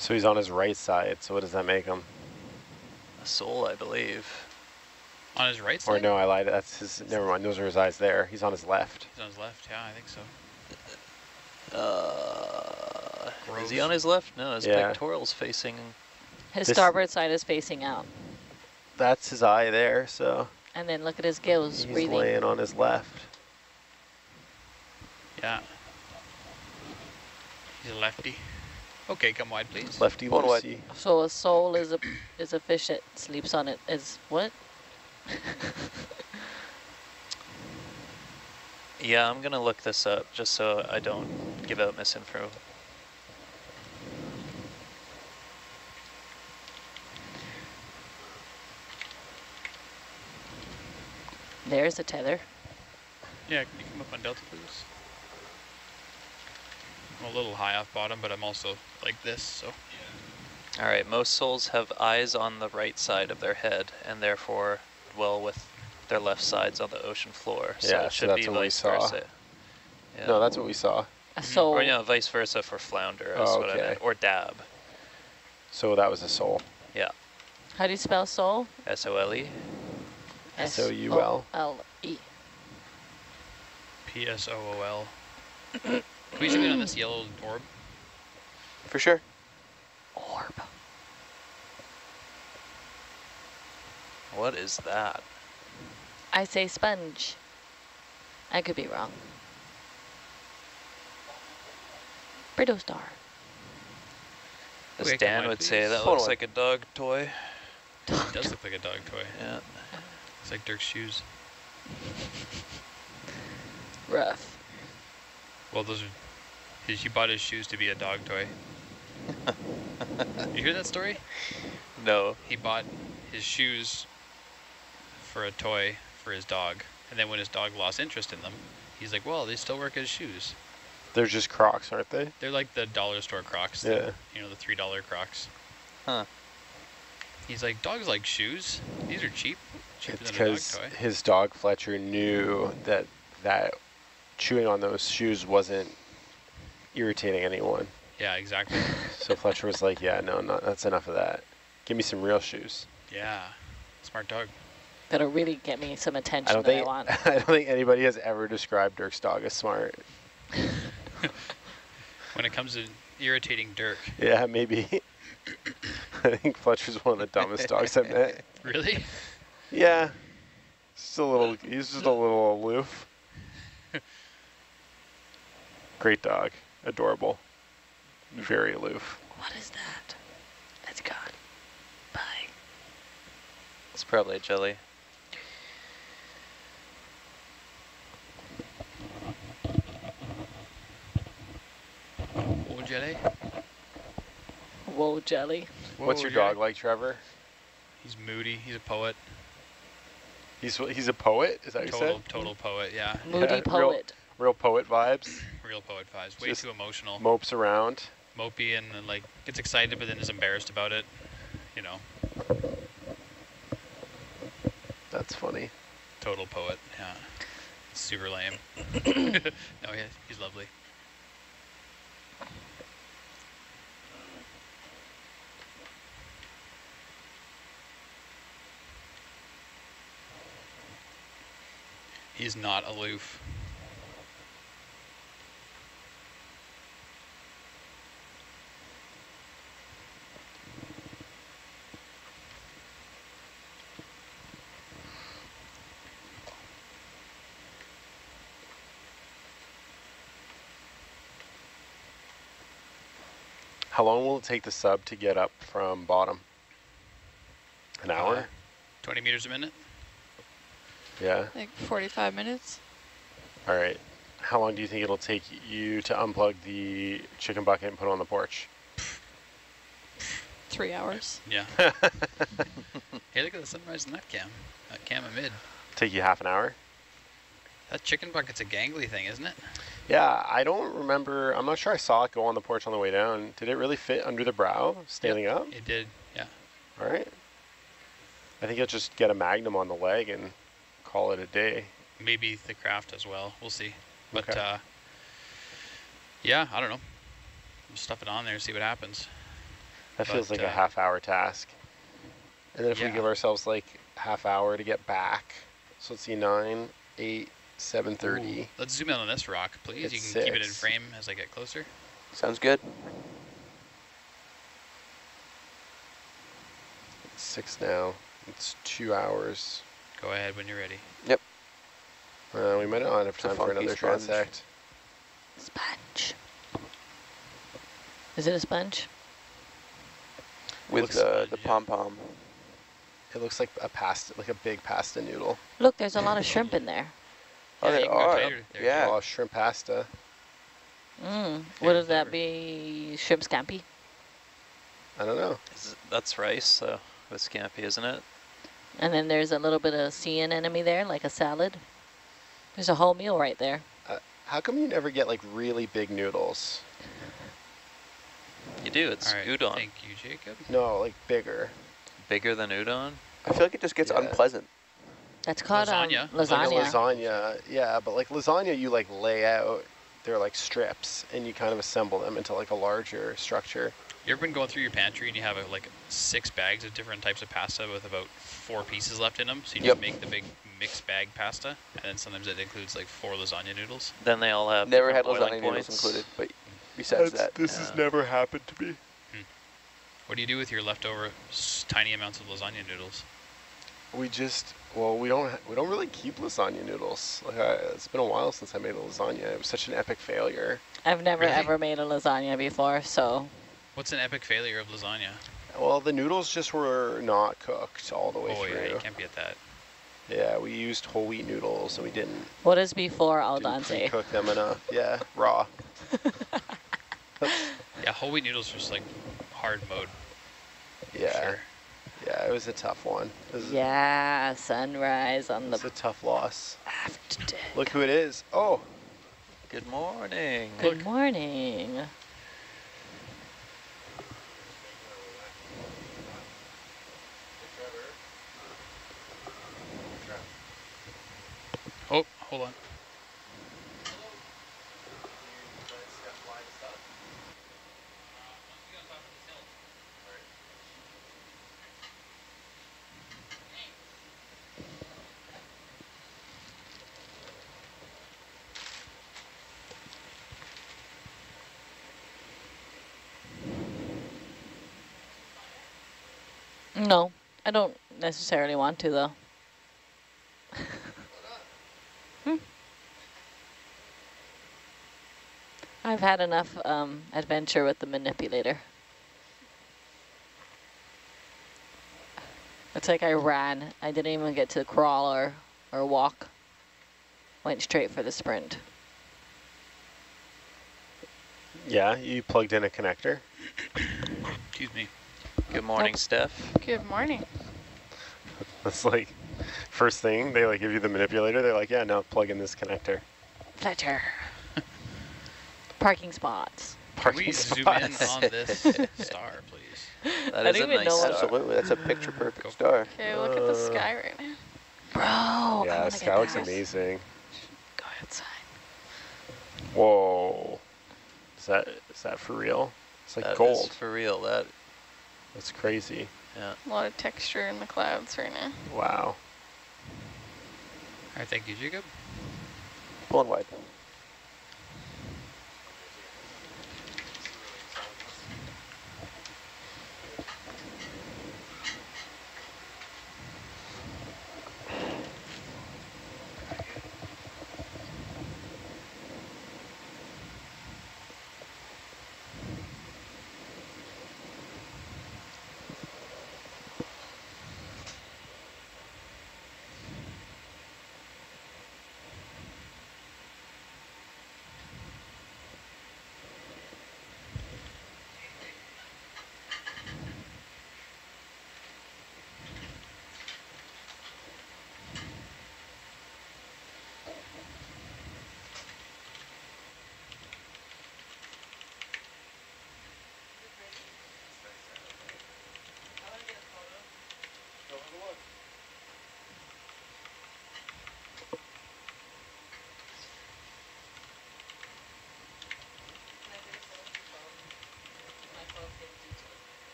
So he's on his right side. So what does that make him? a sole, I believe. On his right side? Or no, I lied. That's his. Never mind. Those are his eyes there. He's on his left. He's on his left. Yeah, I think so. Uh, is he on his left? No, his Yeah. pectoral's facing. His This- starboard side is facing out. That's his eye there. So And then look at his gills breathing. he's breathing. laying on his left. Yeah. He's a lefty. Okay, come wide, please. Lefty One wide. Lucy. So a sole is a is a fish that sleeps on it. Is what? <laughs> Yeah, I'm gonna look this up just so I don't give out misinfo. There's a tether. Yeah, can you come up on Delta, please? I'm a little high off bottom, but I'm also like this, so. All right, most soles have eyes on the right side of their head and therefore dwell with their left sides on the ocean floor. So Yeah, it so should that's be what we vice saw. versa. Yeah. No, that's what we saw. A mm-hmm. sole. Or yeah, vice versa for flounder is Oh, what I okay. meant. Or dab. So that was a sole. Yeah. How do you spell soul? S-O-L-E. S-O-U-L. S-O-L-E. P-S-O-O-L. <clears throat> Can we zoom in on this yellow orb? For sure. Orb. What is that? I say sponge. I could be wrong. Brittle star. As Okay, Dan wide, would say, that Hold looks on. like a dog toy. It does look like a dog toy. Yeah. It's like Dirk's shoes. Rough. Well, those are. You bought his shoes to be a dog toy. <laughs> you hear that story? No. He bought his shoes for a toy for his dog, and then when his dog lost interest in them, he's like, "Well, they still work as shoes. They're just Crocs, aren't they? They're like the dollar store Crocs. Yeah. The, you know, the three dollar Crocs." Huh. He's like, "Dogs like shoes. These are cheap, cheaper It's a dog because his dog Fletcher knew that that chewing on those shoes wasn't irritating anyone. Yeah, exactly. <laughs> So Fletcher was like, "Yeah, no, not, that's enough of that. Give me some real shoes." yeah, smart dog. That'll really get me some attention I don't that think I want. <laughs> I don't think anybody has ever described Dirk's dog as smart. <laughs> When it comes to irritating Dirk, Yeah, maybe. I think Fletcher's one of the dumbest dogs I've met. really? Yeah, just a little. He's just a little aloof. Great dog, adorable, very aloof. What is that? It's gone. Bye. It's probably a jelly. Oh, jelly. Whoa, jelly. What's your jelly. dog like, Trevor? He's moody. He's a poet. He's he's a poet. Is that what you Total, said? total poet. Yeah, Moody <laughs> real- poet. Real poet vibes. Real poet vibes. Way Just too emotional. Mopes around. Mopey and then like gets excited, but then is embarrassed about it. You know, That's funny. total poet. Yeah, super lame. <coughs> <coughs> no, yeah, he's lovely. He's not aloof. How long will it take the sub to get up from bottom? An hour? Uh, 20 meters a minute. yeah. Like 45 minutes. All right. How long do you think it'll take you to unplug the chicken bucket and put it on the porch? Three hours. Yeah. <laughs> hey, look at the sunrise in that cam. That cam amid. Take you half an hour? That chicken bucket's a gangly thing, isn't it? Yeah, I don't remember. I'm not sure I saw it go on the porch on the way down. Did it really fit under the brow, standing up? It did. Yeah. All right. I think you'll just get a magnum on the leg and call it a day. Maybe the craft as well. We'll see. But Okay. uh, yeah, I don't know. We'll stuff it on there and see what happens. That feels But, like a uh, half hour task. And then if yeah. we give ourselves like half hour to get back, so let's see, 9, 8, 7.30. Let's zoom in on this rock, please. It's you can keep it in frame as I get closer. Sounds good. It's 6 now. It's 2 hours. Go ahead when you're ready. Uh, we might not have time for another sponge. transect. Sponge. Is it a sponge? With uh, good, the yeah. pom pom. It looks like a pasta, like a big pasta noodle. Look, there's a lot of <laughs> shrimp in there. Oh, Yeah, they you can go are. There Yeah. Oh, shrimp pasta. Mm. Favorite Would that be shrimp scampi? I don't know. Is, that's rice, so with scampi, isn't it? And then there's a little bit of sea anemone there, like a salad. There's a whole meal right there. How come you never get like really big noodles? You do. It's All right, udon. Thank you, Jacob. No, like bigger. Bigger than udon. I feel like it just gets Yeah. unpleasant. That's called um, Lasagna. Like a lasagna. lasagna, yeah, but like lasagna, you like lay out. They're like strips, and you kind of assemble them into like a larger structure. You ever been going through your pantry and you have uh, like six bags of different types of pasta with about four pieces left in them? So you Yep. just make the big mixed bag pasta, and then sometimes it includes like four lasagna noodles. Then they all have Never had different boiling lasagna noodles included, but besides that, this has never happened to me. What do you do with your leftover s- tiny amounts of lasagna noodles? We just well, we don't we don't really keep lasagna noodles. Like I, it's been a while since I made a lasagna. It was such an epic failure. I've never Really? ever made a lasagna before, so What's an epic failure of lasagna? Well, the noodles just were not cooked all the way Oh through. yeah, you can't be at that. Yeah, we used whole wheat noodles and we didn't, what is before al didn't dente? cook them enough. Yeah, raw. <laughs> Yeah, whole wheat noodles are just like hard mode. for Yeah, Sure. Yeah, it was a tough one. Yeah, sunrise on it was the a tough loss. after day. Look who it is. Oh, Good morning. Good morning. Oh, hold on. No, I don't necessarily want to though. <laughs> Hmm. I've had enough um, adventure with the manipulator. It's like I ran. I didn't even get to crawl or, or walk. Went straight for the sprint. yeah, you plugged in a connector. Excuse me. Good morning, Steph. Good morning. That's like first thing they like give you the manipulator. They're like, yeah, no, plug in this connector. Fletcher. <laughs> Parking spots. Can Parking we zoom in spots. on <laughs> this star, please? That I is a don't even nice know star. absolutely, that's a picture perfect Go. star. Okay, look at the sky right now. Bro, yeah, the sky looks amazing. Go outside. Whoa, is that is that for real? It's like That is gold. for real. That That's crazy. yeah. A lot of texture in the clouds right now. Wow. All right, thank you, Jacob. Pulling wide.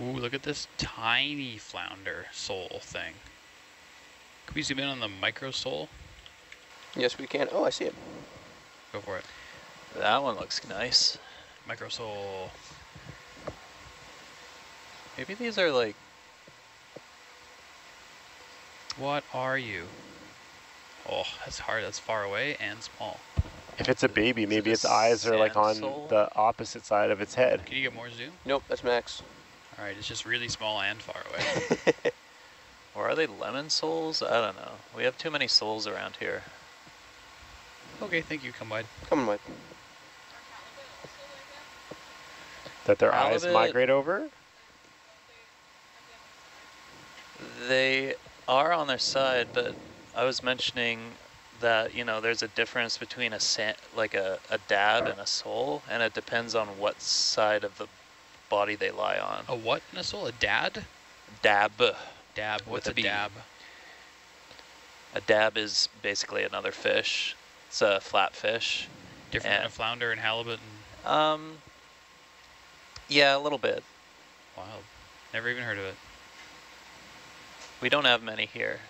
Ooh, look at this tiny flounder sole thing. Can we zoom in on the micro sole? Yes, we can. Oh, I see it. Go for it. That one looks nice. Micro sole. Maybe these are like, What are you? Oh, that's hard. That's far away and small. If it's a baby, Is maybe a its eyes are like on sole? the opposite side of its head. Can you get more zoom? Nope, that's max. All right, it's just really small and far away. <laughs> or are they lemon soles? I don't know. We have too many soles around here. okay, thank you. Come wide. Come on, Mike. That their eyes migrate over? They are on their side, but I was mentioning that, you know, there's a difference between a like a, a dab and a sole, and it depends on what side of the body they lie on. A what in a sole? A dad? Dab. Dab. With What's a dab? A dab is basically another fish. It's a flatfish. Different than a flounder and halibut and Um, yeah, a little bit. wild. Never even heard of it. We don't have many here.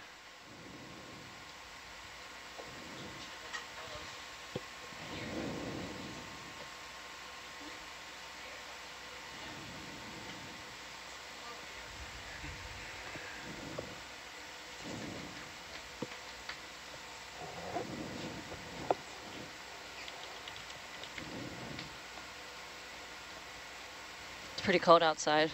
It's pretty cold outside.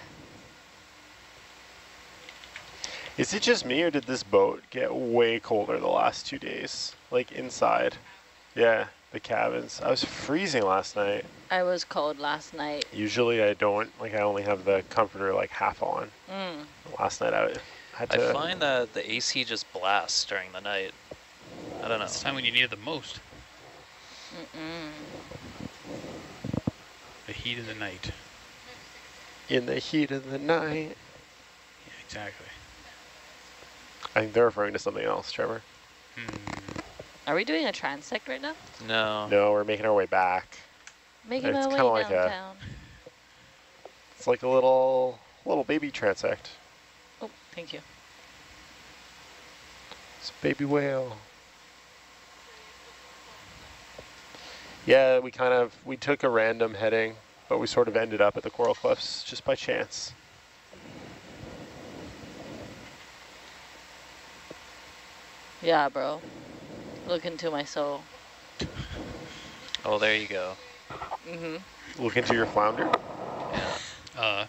Is it just me or did this boat get way colder the last two days? Like inside? Yeah, the cabins. I was freezing last night. I was cold last night. Usually I don't, like I only have the comforter like half on. Mm. Last night I had to. I find that the AC just blasts during the night. I don't know. It's the time when you need it the most. Mm-mm. The heat of the night. in the heat of the night. Yeah, exactly. I think they're referring to something else, Trevor. Hmm. Are we doing a transect right now? No. No, we're making our way back. Making It's my way kinda like a- downtown. It's like a little, little baby transect. Oh, thank you. It's a baby whale. Yeah, we kind of, we took a random heading, but we sort of ended up at the Coral Cliffs just by chance. Yeah, bro. Look into my soul. Oh, there you go. Mm-hmm. Look into your flounder. Yeah. Uh,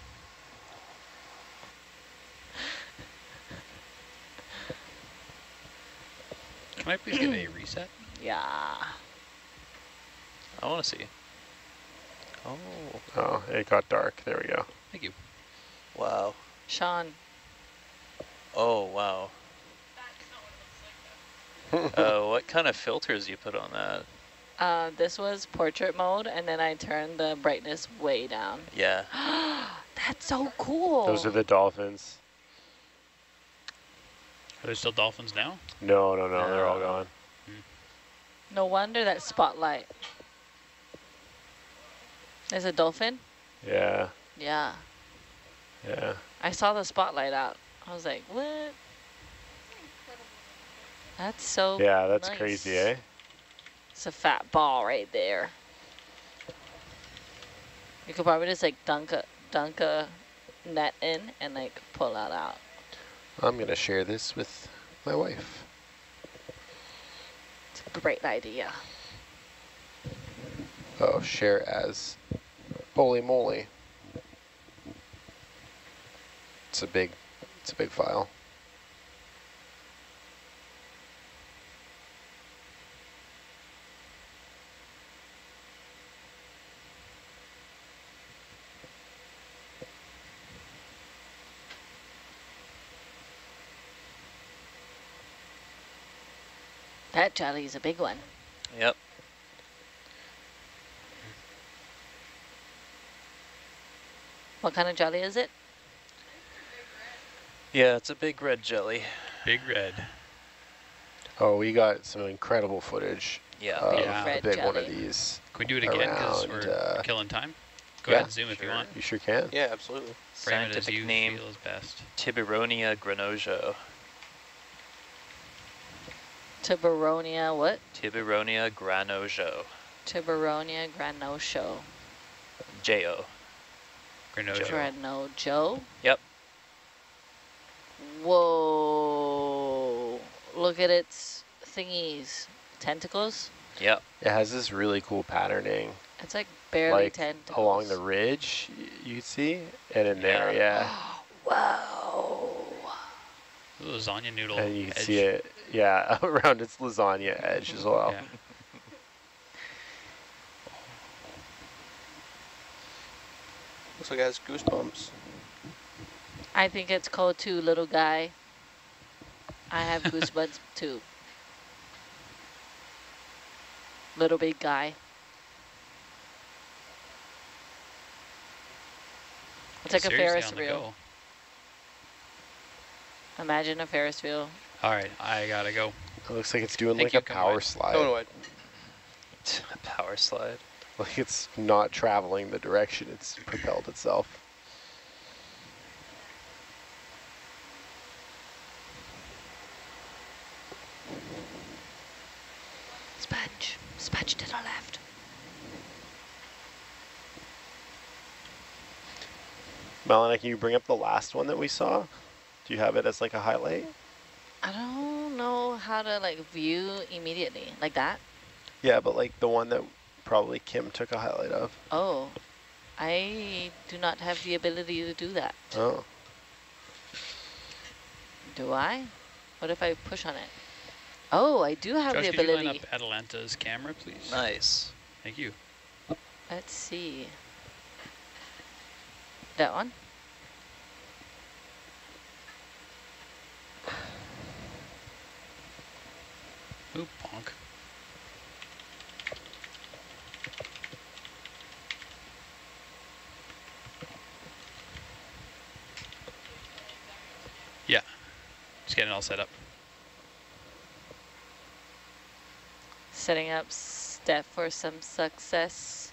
can I please get a <clears throat> reset? Yeah. I want to see. Oh, Oh, it got dark. There we go. Thank you. wow. Sean. Oh, wow. <laughs> uh, what kind of filters you put on that? Uh, this was portrait mode, and then I turned the brightness way down. <gasps> Yeah. <gasps> That's so cool. Those are the dolphins. Are there still dolphins now? No, no, no, they're all No. gone. No wonder that spotlight. There's a dolphin? Yeah, Yeah. yeah. I saw the spotlight out. I was like, what? That's so Yeah, that's nice. crazy, eh? It's a fat ball right there. You could probably just like dunk a, dunk a net in and like pull that out. I'm going to share this with my wife. It's a great idea. Oh, share as holy moly. It's a big, it's a big file. That jelly is a big one. Yep. What kind of jelly is it? Yeah, it's a big red jelly. Big red. Oh, we got some incredible footage Yeah. of Yeah. a Red big one of these. Can we do it again because we're uh, killing time? Go yeah, ahead and zoom if you want. You sure can. Yeah, absolutely. Frame Scientific name is best. Tiburonia granrojo. Tiburonia, what? Tiburonia granrojo. Tiburonia Granocho. J-O. Granrojo. Granrojo. Yep. Whoa. Look at its thingies. Tentacles? Yep. It has this really cool patterning, It's like barely like tentacles. along the ridge. You see, and in there, yeah, Wow. The lasagna noodle and you can edge. see it, yeah, <laughs> around its lasagna edge as well. Yeah. Looks like it has goosebumps. I think it's cold too, little guy. I have <laughs> goosebumps too. Little big guy. It's like a Seriously Ferris wheel. Imagine a Ferris wheel. All right, I gotta go. It looks like it's doing Thank like you, a come power wide. slide. Oh no, <laughs> A Power slide. Like it's not traveling the direction it's propelled itself. Sponge. Sponge to the left. Malanai, can you bring up the last one that we saw? Do you have it as like a highlight? I don't know how to like view immediately. Like that? Yeah, but like the one that probably Kim took a highlight of. Oh. I do not have the ability to do that. Oh, Do I? What if I push on it? Oh, I do have Josh, the could you line up Atalanta's camera, please? Nice. Thank you. Let's see. That one? Oop, bonk. Yeah, just getting it all set up. Setting up step for some success.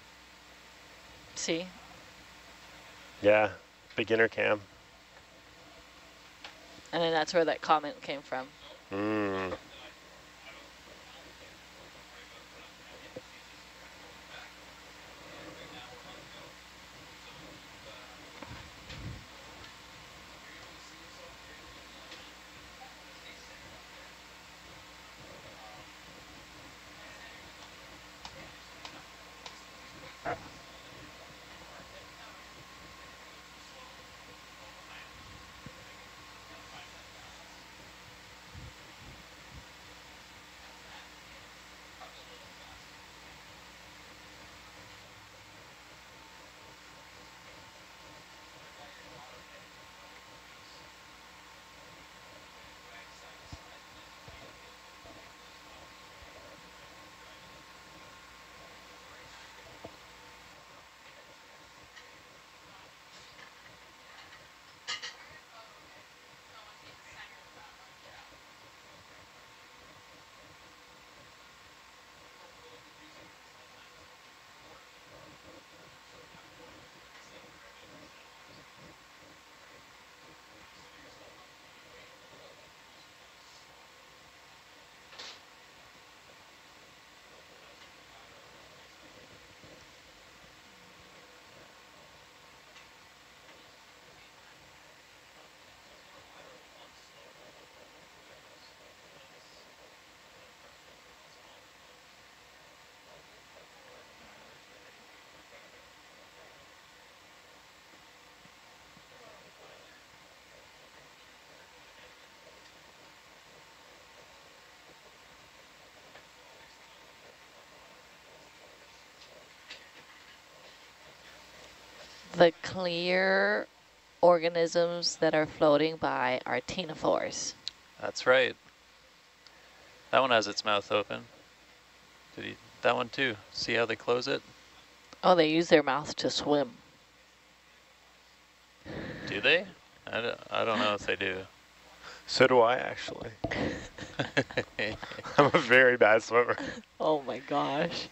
See? yeah, beginner cam. And then that's where that comment came from. Mm. The clear organisms that are floating by are ctenophores. That's right. That one has its mouth open. Did he? That one too. See how they close it? Oh, they use their mouth to swim. Do they? I don't, I don't know if they do. So do I, actually. <laughs> <laughs> I'm a very bad swimmer. Oh my gosh.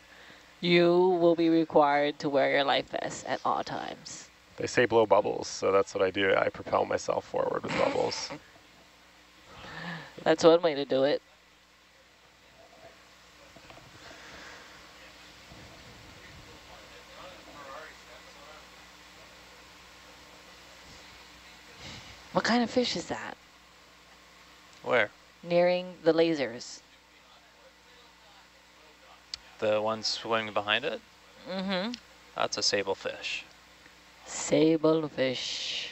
You will be required to wear your life vest at all times. They say blow bubbles, so that's what I do. I propel myself forward with bubbles. <laughs> That's one way to do it. What kind of fish is that? Where? Nearing the lasers. The one swimming behind it? Mm-hmm. That's a sablefish. Sablefish.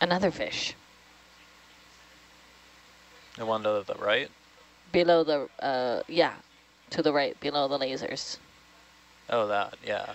Another fish. The one to the right? Below the, uh, yeah, to the right, below the lasers. Oh, that, yeah.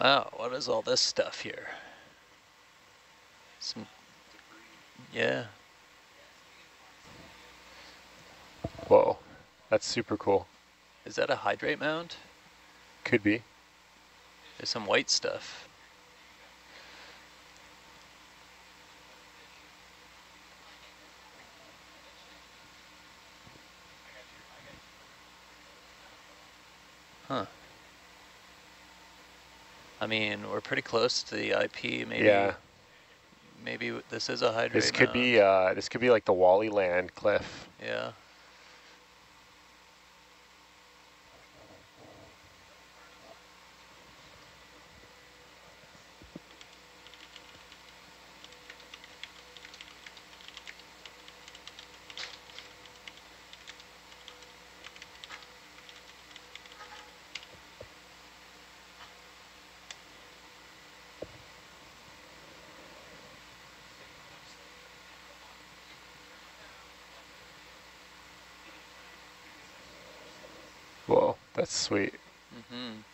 Wow, what is all this stuff here? Some, yeah. Whoa, that's super cool. Is that a hydrate mound? Could be. There's some white stuff. Huh. I mean, we're pretty close to the IP. Maybe. Yeah. Maybe this is a hydrate. This could be uh, this could be like the Wally Land cliff. Yeah. Whoa, that's sweet. Mm-hmm.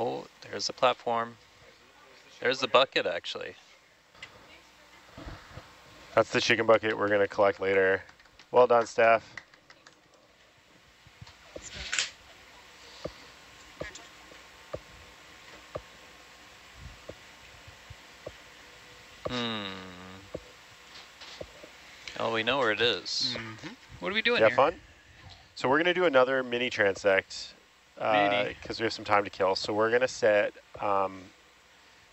Oh, there's the platform. There's the bucket, actually. That's the chicken bucket we're going to collect later. Well done, staff. Hmm. Oh, we know where it is. Mhm. What are we doing You have here? fun? So we're going to do another mini transect Mini. because we have some time to kill. So we're going to set um,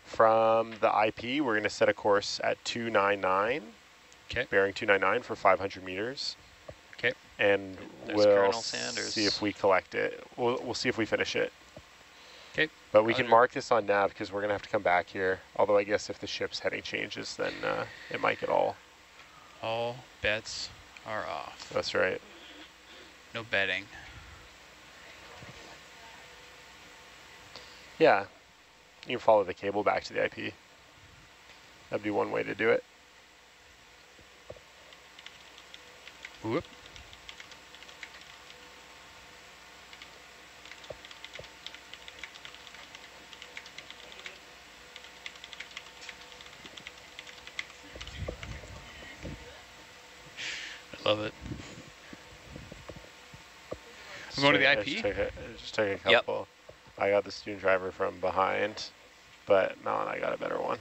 from the IP, we're going to set a course at 299. 'Kay. Bearing 299 for 500 meters. 'Kay. And There's we'll Colonel Sanders. see if we collect it. We'll, we'll see if we finish it. 'Kay. But we can mark this on nav because we're going to have to come back here. Although I guess if the ship's heading changes, then uh, it might get all. All bets are off. That's right. No betting. Yeah, you can follow the cable back to the IP. That'd be one way to do it. Whoop. I love it. I'm going to the IP? Just took a, just took a Yep. I got the student driver from behind, but no, I got a better one.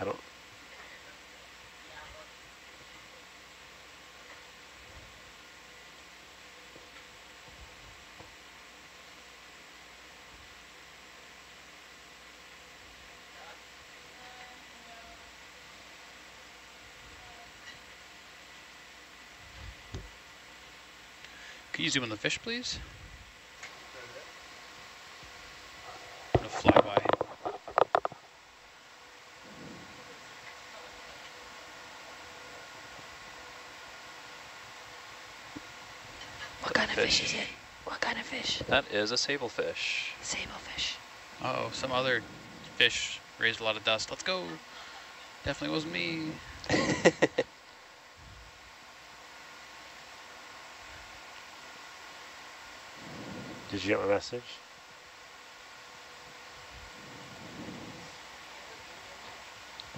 I don't. Can you zoom on the fish, please? No flyby. What kind of fish Fish. is it? What kind of fish? That is a sablefish. Sablefish. Uh oh, some other fish raised a lot of dust. Let's go. Definitely wasn't me. <laughs> Did you get my message?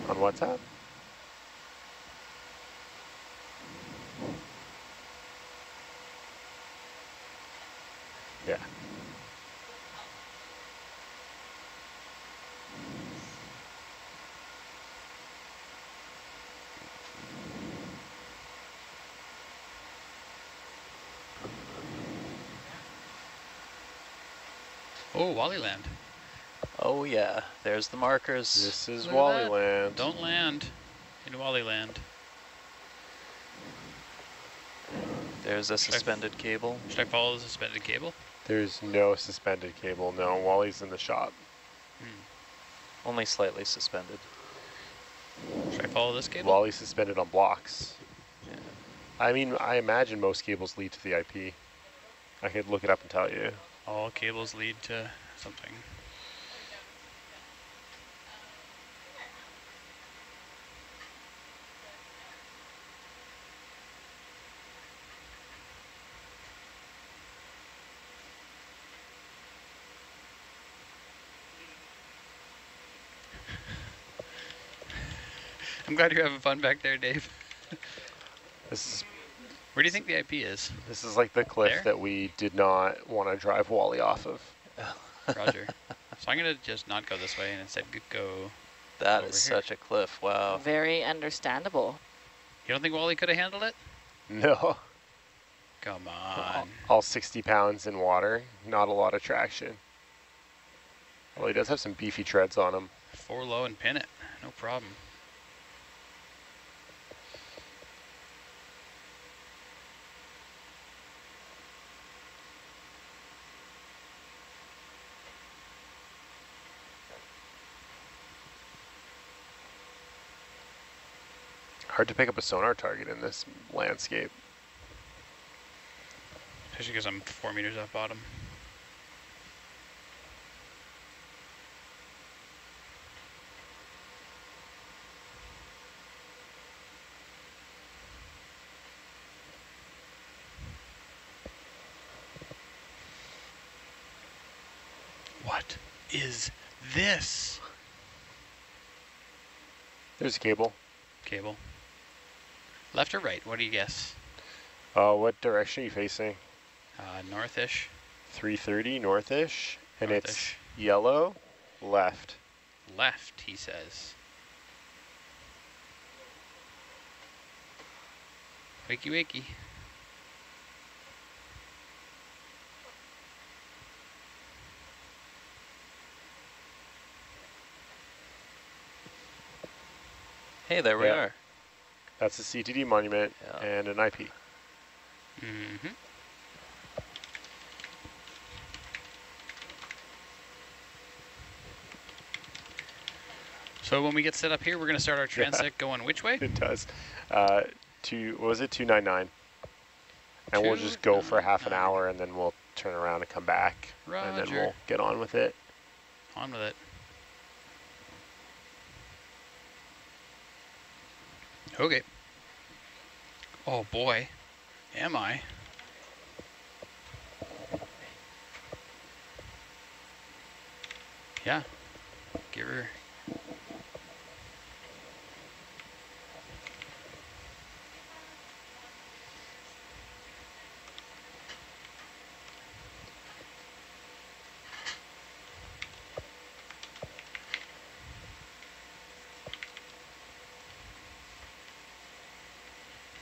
On WhatsApp? Oh, Wallyland. Oh yeah, there's the markers. This is Look at that. Wallyland. Don't land in Wallyland. There's a suspended cable. Should I follow the suspended cable? There's no suspended cable. No, Wally's in the shop. Hmm. Only slightly suspended. Should I follow this cable? Wally's suspended on blocks. Yeah. I mean, I imagine most cables lead to the IP. I could look it up and tell you. All cables lead to something. <laughs> I'm glad you're having fun back there, Dave. This is Where do you think the IP is? this is like the cliff There? that we did not want to drive Wally off of. <laughs> Roger. so I'm gonna just not go this way and instead go That Over is here. such a cliff. Wow. Very understandable. You don't think Wally could have handled it? No. <laughs> Come all, on. all 60 pounds in water, not a lot of traction. Well, he does have some beefy treads on him. Four low and pin it. No problem. Hard to pick up a sonar target in this landscape. Especially because I'm four meters off bottom. What is this? There's a cable. Cable. Left or right? What do you guess? Uh, what direction are you facing? Uh, northish. 330 northish, and it's yellow, left. Left, he says. Wakey wakey. Hey, there we Yeah. are. That's a CTD monument Yeah. and an IP. Mm-hmm. So when we get set up here, we're going to start our <laughs> Yeah. transect going which way? It does. Uh, two, what was it, 299? And we'll just go for half an hour and then we'll turn around and come back. And then we'll get on with it. On with it. Okay. Oh boy, am I. Yeah, give her.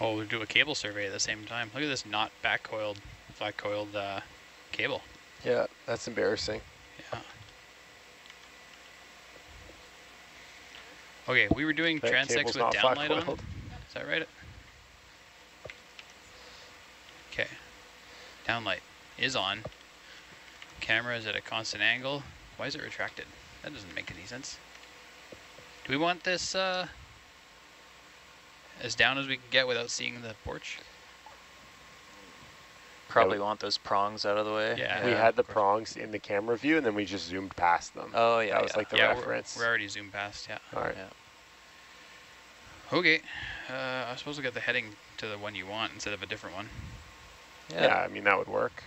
Oh, we'll do a cable survey at the same time. Look at this not back coiled, flat coiled uh, cable. Yeah, that's embarrassing. Yeah. Okay, we were doing That transects with downlight on. Is that right? Okay. Downlight is on. Camera is at a constant angle. Why is it retracted? That doesn't make any sense. Do we want this uh, as down as we can get without seeing the porch? Probably want those prongs out of the way. Yeah. we Yeah, had the prongs in the camera view and then we just zoomed past them. Oh, yeah. that was yeah. like the yeah, we're, reference. we're already zoomed past, yeah. All right. Yeah. Okay, uh, I suppose we got the heading to the one you want instead of a different one. Yeah. I mean, that would work.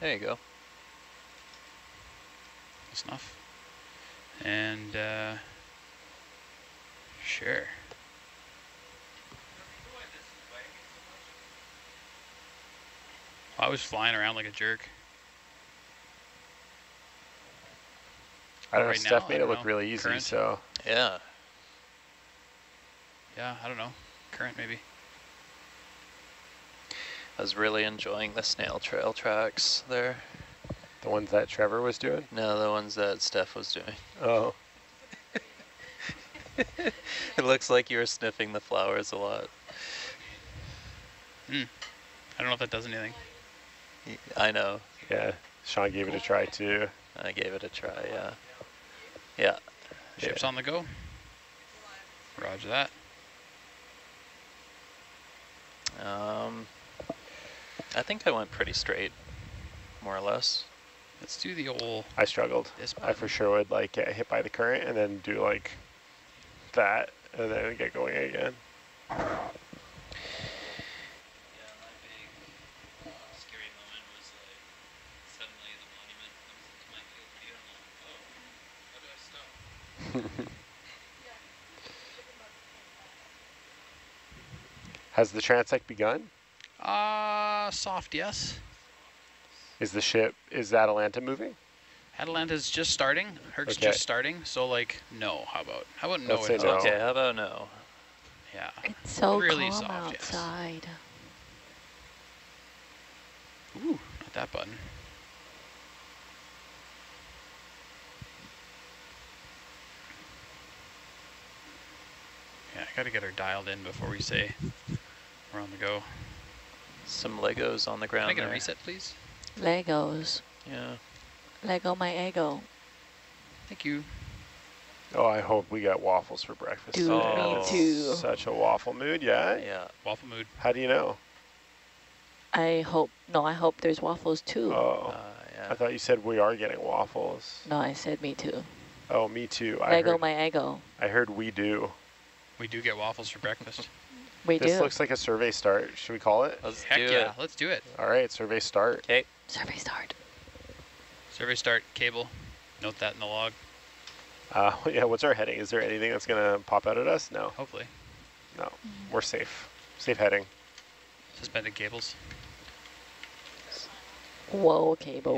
There you go. That's enough. And, uh, sure. I was flying around like a jerk. I don't know, Right Steph now, made it look know. really easy, Current? so Yeah. Yeah, I don't know. Current, maybe. I was really enjoying the snail trail tracks there. the ones that Trevor was doing. No, the ones that Steph was doing. Oh, <laughs> It looks like you were sniffing the flowers a lot. I don't know if that does anything. I know. yeah. Sean gave it a try too. I gave it a try, yeah. Yeah. Ships on the go. Roger that. Um, I think I went pretty straight, more or less. Let's do the old I struggled. this I for sure would like get hit by the current and then do like that and then get going again. Yeah, my big scary moment was <laughs> like suddenly the monument comes into my field of view and I'm like, oh, how do I stop? Has the transect begun? Uh, soft, yes. Is the ship, is Atalanta moving? Atalanta's just starting. Herc's Okay. just starting. So like, no. How about? How about no? Let's say no. Okay, how about no? Yeah. It's so Really calm soft, yes. outside. Ooh, not that button. Yeah, I gotta get her dialed in before we say we're on the go. Some Legos on the Can ground I get a there. reset, please? Legos. Yeah. Lego my ego. Thank you. Oh, I hope we got waffles for breakfast. Dude, today. me too. Such a waffle mood, yeah? Yeah. Waffle mood. How do you know? I hope, no, I hope there's waffles too. Oh, Uh, yeah. I thought you said we are getting waffles. No, I said me too. Oh, me too. I Lego heard, my ego. I heard we do. We do get waffles for breakfast. <laughs> We This do. This looks like a survey start. Should we call it? Let's Heck do yeah, it. let's do it. All right, survey start. Okay. Survey start. Survey start, cable. Note that in the log, Uh, <laughs> yeah, what's our heading? Is there anything that's going to pop out at us? No, hopefully. no. We're safe. Safe heading. Suspended cables. Whoa, cables.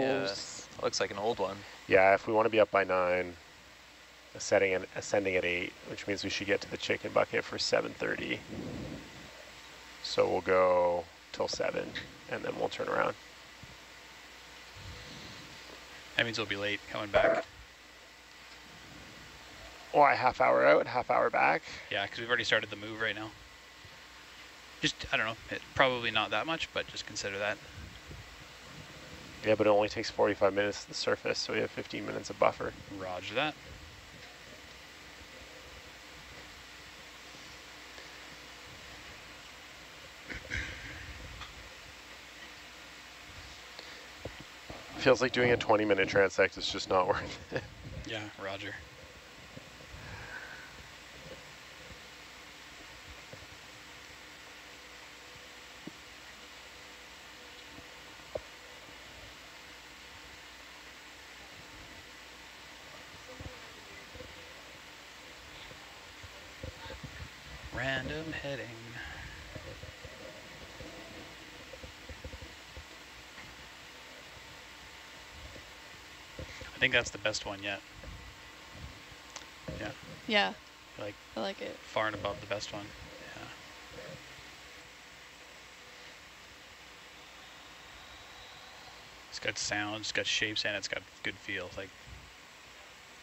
Yeah, Looks like an old one. Yeah, if we want to be up by 9, ascending, at, ascending at 8, which means we should get to the chicken bucket for 7.30. So we'll go till 7, and then we'll turn around. That means we'll be late coming back. Why, half hour out, half hour back? Yeah, because we've already started the move right now. Just, I don't know, it, probably not that much, but just consider that. Yeah, but it only takes 45 minutes to the surface, so we have 15 minutes of buffer. Roger that. Feels like doing a 20 minute transect is just not worth <laughs> it. Yeah, roger. Random heading. I think that's the best one yet. Yeah, Yeah, like I like it. far and above the best one. Yeah. It's got sound, it's got shapes, and it's got good feel. Like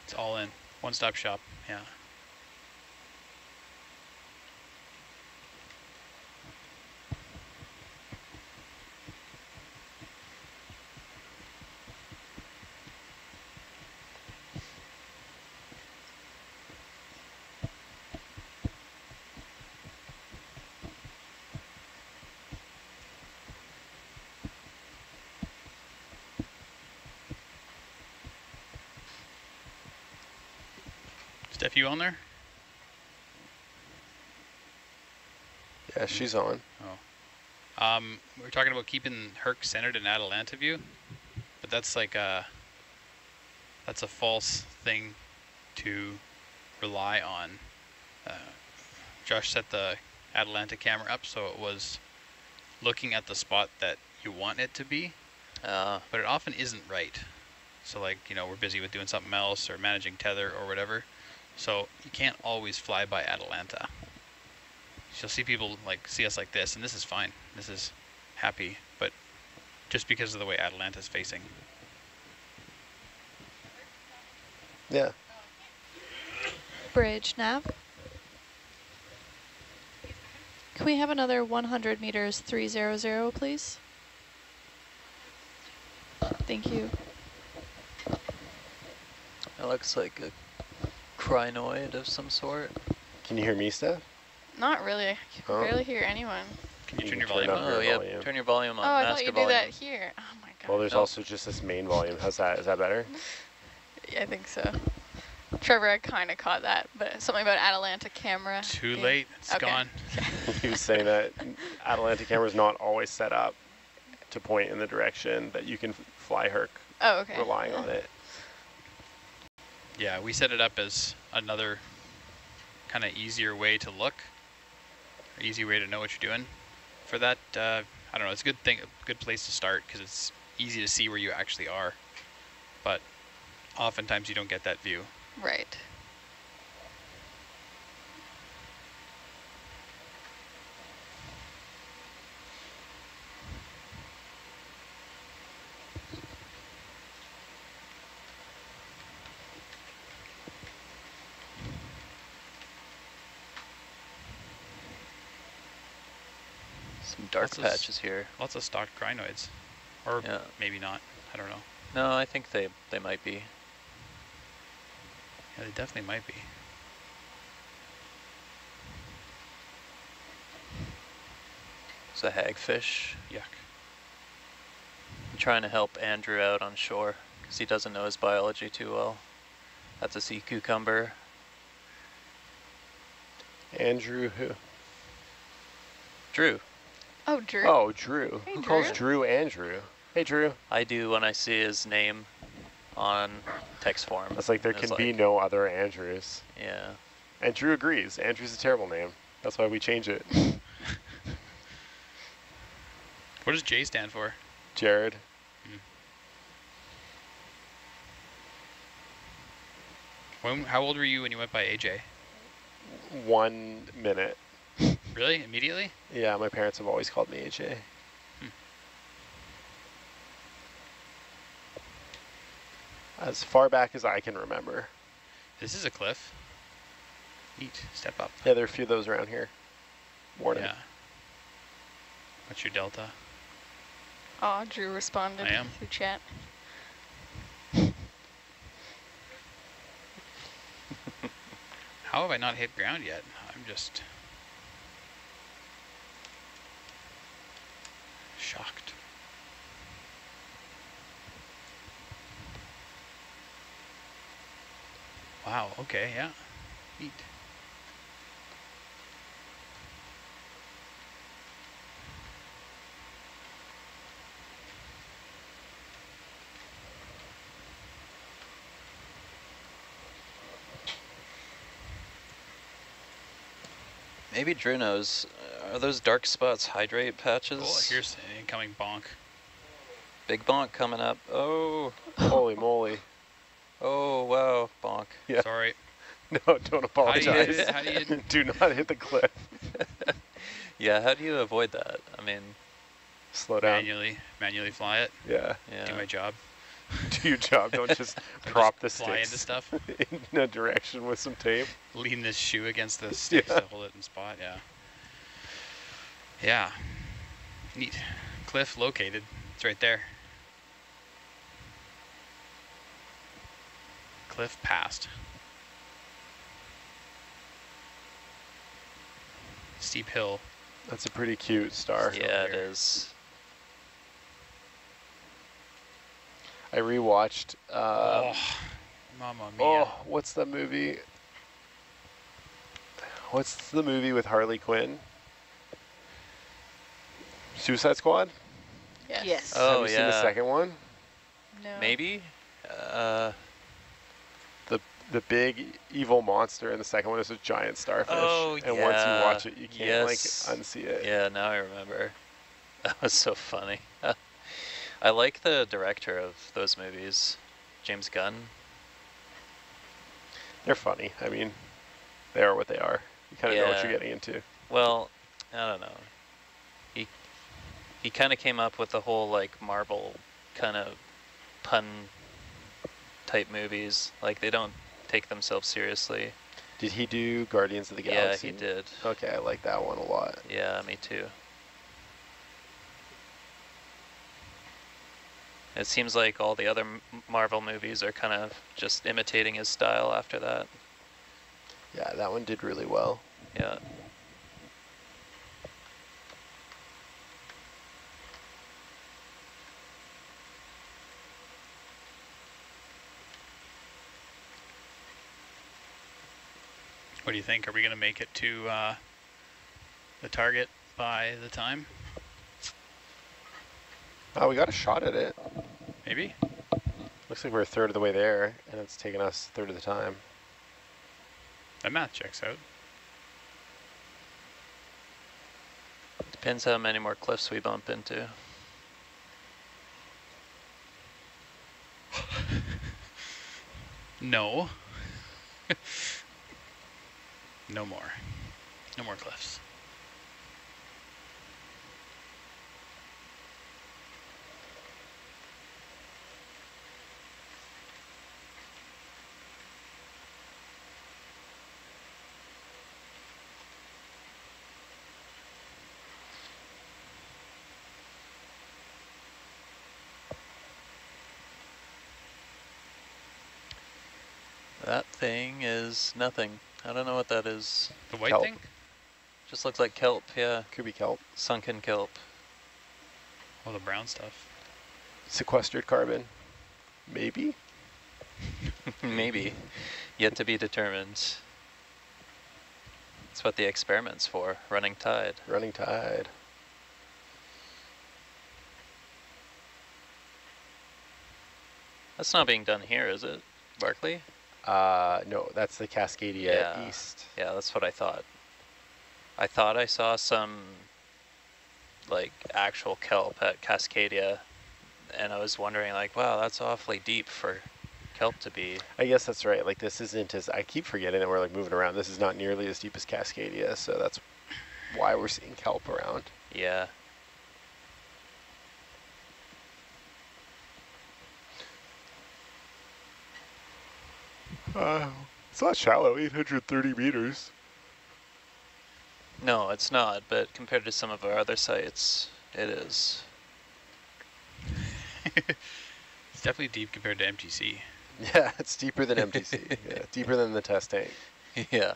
it's all in one-stop shop. Yeah. Steph, you on there? Yeah, she's on. Um, we were talking about keeping Herc centered in Atalanta view, but that's like a that's a false thing to rely on. Uh, Josh set the Atalanta camera up so it was looking at the spot that you want it to be, Uh, but it often isn't right. So like, you know, we're busy with doing something else or managing tether or whatever. So you can't always fly by Atalanta. You'll see people like see us like this, and this is fine. This is happy, but just because of the way Atalanta's facing. Yeah. Bridge nav. Can we have another 100 meters 300, please? Thank you. it looks like a crinoid of some sort. Can you hear me, Steph? Not really. I can Oh. barely hear anyone. Can you You turn your volume up up? your Oh, yeah. volume. Turn your volume up. Oh, on. I master thought you do that here. Oh my god. Well, there's No. also just this main volume. How's that? Is that better? <laughs> Yeah, I think so. Trevor, I kind of caught that, but something about Atalanta camera. Too being- late. It's Okay. gone. <laughs> he was saying that Atalanta camera is not always set up to point in the direction that you can fly Herc Oh, okay. relying on it. Yeah, we set it up as another kind of easier way to look, easy way to know what you're doing. For that, uh, I don't know. It's a good thing, a good place to start because it's easy to see where you actually are. But oftentimes you don't get that view. Right. Some dark Lots of s- patches here. Lots of stock crinoids. Or Yeah. maybe not. I don't know. No, I think they, they might be. Yeah, they definitely might be. It's a hagfish. Yuck. I'm trying to help Andrew out on shore because he doesn't know his biology too well. That's a sea cucumber. Andrew who? Drew. Oh, Drew. Oh, Drew. Hey, who calls Drew. Drew Andrew? Hey, Drew. I do when I see his name on text form. It's like there It's can be no other Andrews. Yeah. And Drew agrees. Andrew's a terrible name. That's why we change it. <laughs> What does J stand for? Jared. Hmm. When, how old were you when you went by AJ? One minute. Really? Immediately? Yeah, my parents have always called me AJ. Hmm. As far back as I can remember. This is a cliff. Neat. Step up. Yeah, there are a few of those around here. Warning. Yeah. What's your delta? Aw, Drew responded I am. through chat. <laughs> How have I not hit ground yet? I'm just shocked. Wow, okay, yeah. Neat. Maybe. Uh, Are those dark spots hydrate patches? Oh, here's an incoming bonk. Big bonk coming up. Oh, Holy moly. <laughs> oh, wow, bonk. Yeah. Sorry. <laughs> No, don't How do you, apologize. how do you <laughs> Do not hit the cliff. Yeah, how do you avoid that? I mean, Slow down. manually manually fly it? Yeah. yeah. Do my job. Do your job. Don't just prop the Fly into stuff. in a direction with some tape. lean this shoe against the sticks Yeah. to hold it in spot, yeah. Yeah. Neat. Cliff located. It's right there. Cliff passed. Steep hill. That's a pretty cute star. yeah, it is. I rewatched. Uh, oh, mamma mia. oh, what's the movie? What's the movie with Harley Quinn? Suicide Squad. Yes. Yes. Oh, Have you seen the second one? No. Maybe? Uh, The the big evil monster in the second one is a giant starfish. Oh, and once you watch it, you can't Yes. like unsee it. yeah, now I remember. <laughs> That was so funny. <laughs> I like the director of those movies, James Gunn. They're funny. I mean, they are what they are. You kind of know what you're getting into. Well, I don't know. He kind of came up with the whole like Marvel kind of pun type movies. Like they don't take themselves seriously. Did he do Guardians of the Galaxy? Yeah, he did. Okay, I like that one a lot. Yeah, me too. It seems like all the other Marvel movies are kind of just imitating his style after that. Yeah, that one did really well. Yeah. Do you think? Are we going to make it to uh, the target by the time? Oh, we got a shot at it. Maybe? Looks like we're a third of the way there, and it's taken us a third of the time. That math checks out. Depends how many more cliffs we bump into. <laughs> No. <laughs> no more. No more cliffs. That thing is nothing. I don't know what that is. The white Kelp. thing? Just looks like kelp, yeah. Could be kelp. Sunken kelp. Oh, the brown stuff. Sequestered carbon. Maybe? <laughs> Maybe. Yet to be determined. That's what the experiment's for, running tide. Running tide. That's not being done here, is it, Barkley? Uh, no, that's the Cascadia Yeah. East. Yeah, that's what I thought. I thought I saw some, like, actual kelp at Cascadia, and I was wondering, like, wow, that's awfully deep for kelp to be. I guess that's right. Like this isn't as I keep forgetting that we're like moving around. This is not nearly as deep as Cascadia, so that's why we're seeing kelp around. Yeah. Uh, it's not shallow, 830 meters. No, it's not, but compared to some of our other sites, it is. <laughs> It's definitely deep compared to MTC. Yeah, it's deeper than MTC. <laughs> yeah, deeper than the test tank. yeah.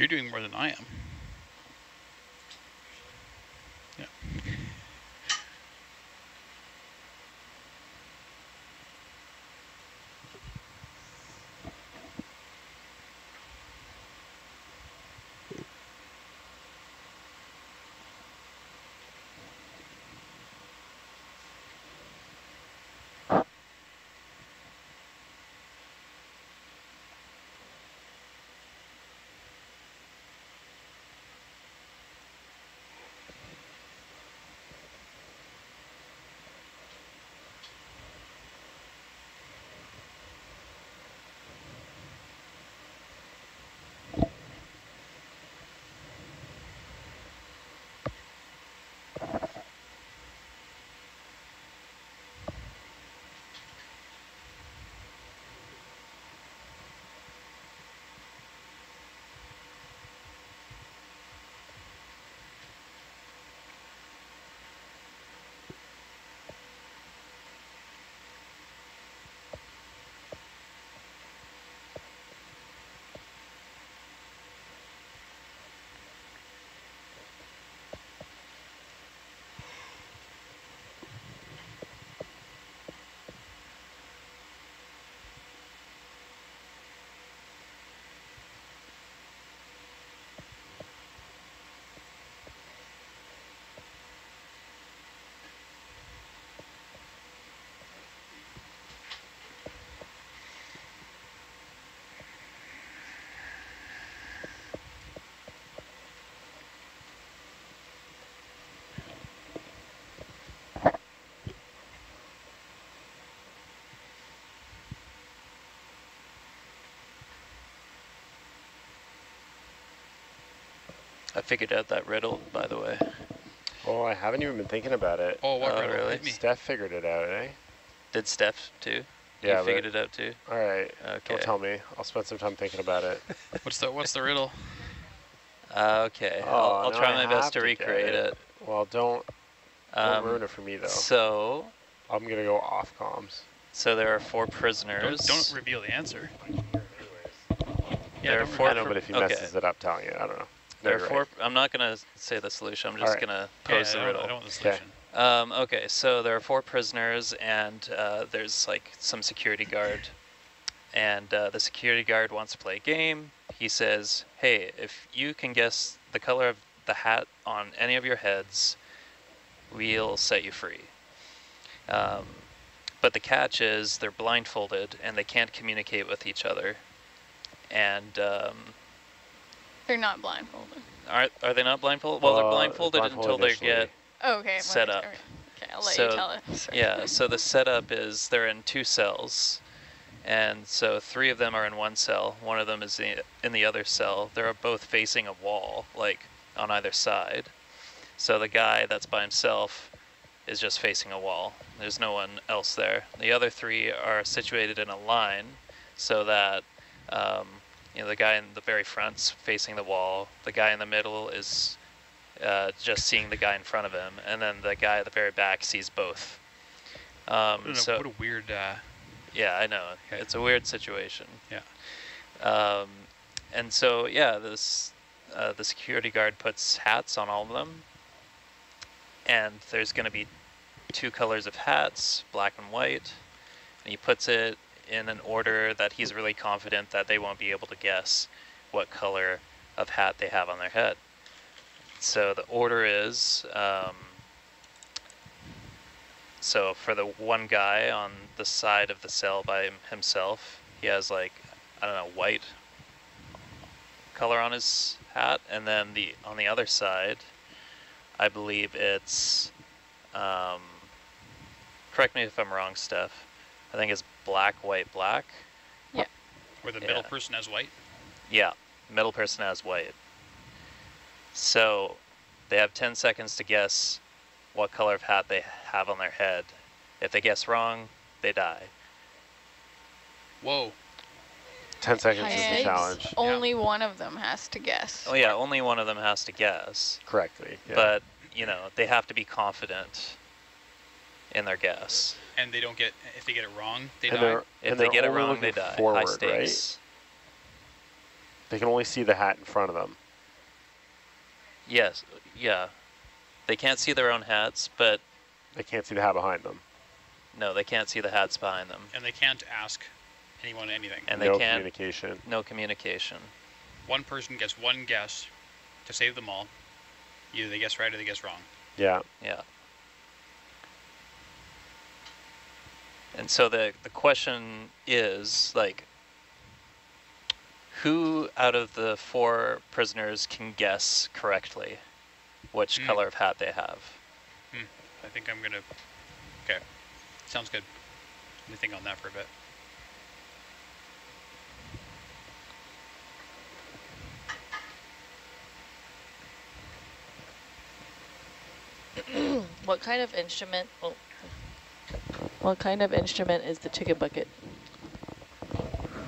You're doing more than I am. I figured out that riddle, by the way. Oh, I haven't even been thinking about it. Oh, what Oh, riddle? really? Steph figured it out, eh? Did Steph too? Yeah, you figured it out too? All right. Okay. Don't tell me. I'll spend some time thinking about it. <laughs> What's the What's the riddle? Uh, okay, Oh, I'll, I'll try I my best to to recreate it. it. Well, don't, don't Um, ruin it for me though. so, I'm gonna go off comms. so there are four Don't, prisoners. don't reveal the answer. Yeah, There are four I reveal- know, but if he okay. messes it up telling it, I don't know. There No, are four. right. I'm not gonna say the solution. I'm just Alright. gonna Yeah, pose I the don't- riddle. I don't want the Okay. solution. Um, okay, so there are four prisoners, and uh, there's like some security guard, and uh, the security guard wants to play a game. He says, "Hey, if you can guess the color of the hat on any of your heads, we'll set you free. Um, but the catch is they're blindfolded and they can't communicate with each other. And um, They're not blindfolded. are are they not blindfolded? Well, they're Uh, blindfolded, until they get Oh, okay. Set I- up. Okay, I'll let So, you tell it. Sorry. Yeah, <laughs> so the setup is they're in two cells. And so three of them are in one cell. One of them is in in the other cell. They're both facing a wall, like on either side. So the guy that's by himself is just facing a wall. There's no one else there. The other three are situated in a line so that um, you know the guy in the very front's facing the wall. The guy in the middle is uh, just seeing the guy in front of him, and then the guy at the very back sees both. Um, I don't so what a weird. Uh, yeah, I know Okay. it's a weird situation. Yeah. Um, and so yeah, this uh, the security guard puts hats on all of them, and there's going to be two colors of hats, black and white, and he puts it in an order that he's really confident that they won't be able to guess what color of hat they have on their head. So the order is. Um, so for the one guy on the side of the cell by himself, he has like I don't know white color on his hat, and then the on the other side, I believe it's. Um, correct me if I'm wrong, Steph. I think it's black, white, black. Yeah. Where the middle Yeah. person has white. Yeah, middle person has white. So they have 10 seconds to guess what color of hat they have on their head. If they guess wrong, they die. Whoa. 10 seconds is the challenge. Only one of them has to guess. Oh yeah, only one of them has to guess. Correctly. Yeah. But, you know, they have to be confident in their guess. And they don't get if they get it wrong, they and die. If and they get it wrong, they die. Forward, High stakes. Right? They can only see the hat in front of them. Yes, yeah. They can't see their own hats, but They can't see the hat behind them. no, they can't see the hats behind them. And they can't ask anyone anything. And no they can't, communication. no communication. one person gets one guess to save them all. Either they guess right or they guess wrong. Yeah. Yeah. And so the the question is like who out of the four prisoners can guess correctly which Hmm. color of hat they have? I think I'm gonna. Okay, sounds good. Let me think on that for a bit. <clears throat> What kind of instrument? Oh, what kind of instrument is the chicken bucket?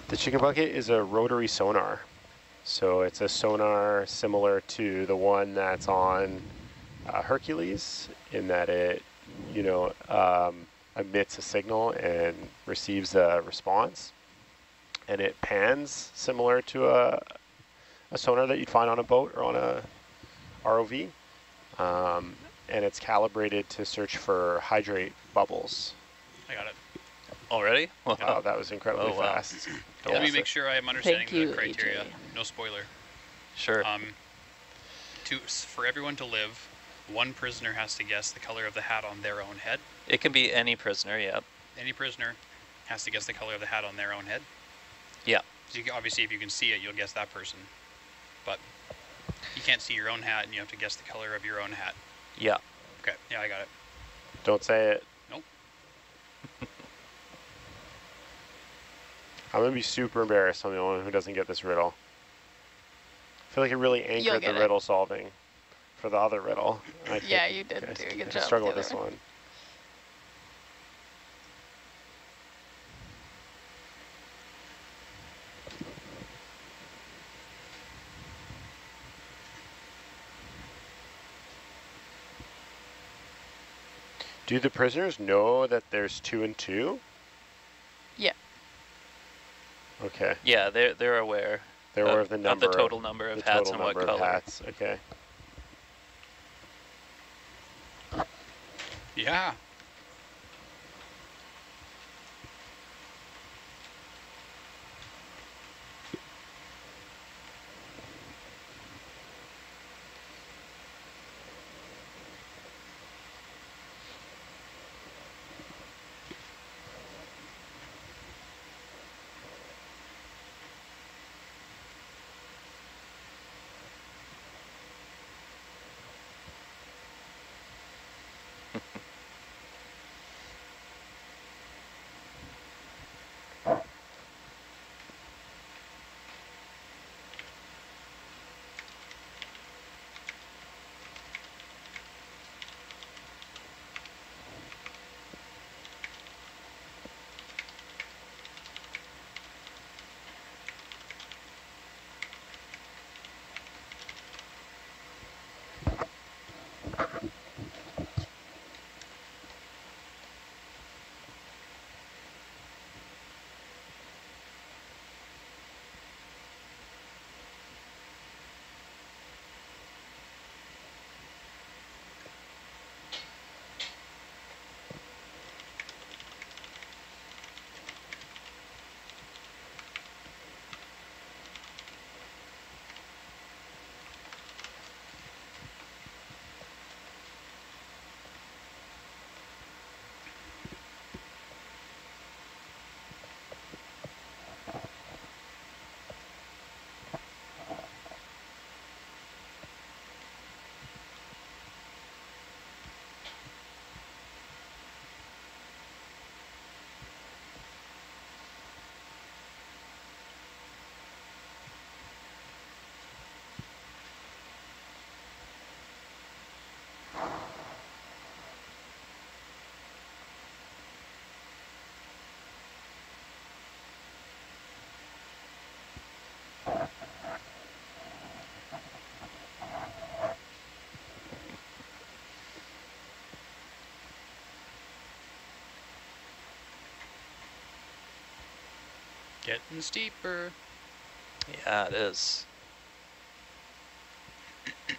The chicken bucket is a rotary sonar. So it's a sonar similar to the one that's on uh, Hercules in that it, you know, um, emits a signal and receives a response. And it pans similar to a, a sonar that you'd find on a boat or on a ROV. Um, and it's calibrated to search for hydrate bubbles. I got it. Already? Wow, that was incredibly Oh, wow. fast. Let me make sure I am understanding you, the criteria. AJ. No spoiler. Sure. Um, to for everyone to live, one prisoner has to guess the color of the hat on their own head. it can be any prisoner, yeah. Any prisoner has to guess the color of the hat on their own head. Yeah. So you can, obviously, if you can see it, you'll guess that person. But you can't see your own hat, and you have to guess the color of your own hat. Yeah. Okay. Yeah, I got it. Don't say it. I'm gonna be super embarrassed. I'm the only one who doesn't get this riddle. I feel like it really anchored the it. riddle solving for the other riddle. I Yeah, you did I do a good I job struggle the with this other one. Do the prisoners know that there's two and two? Yeah. Okay. Yeah, they're they're aware They're aware of the number of the total number of the hats total and what number color. of hats. Okay. Yeah. Getting steeper. Yeah, it is. <clears throat>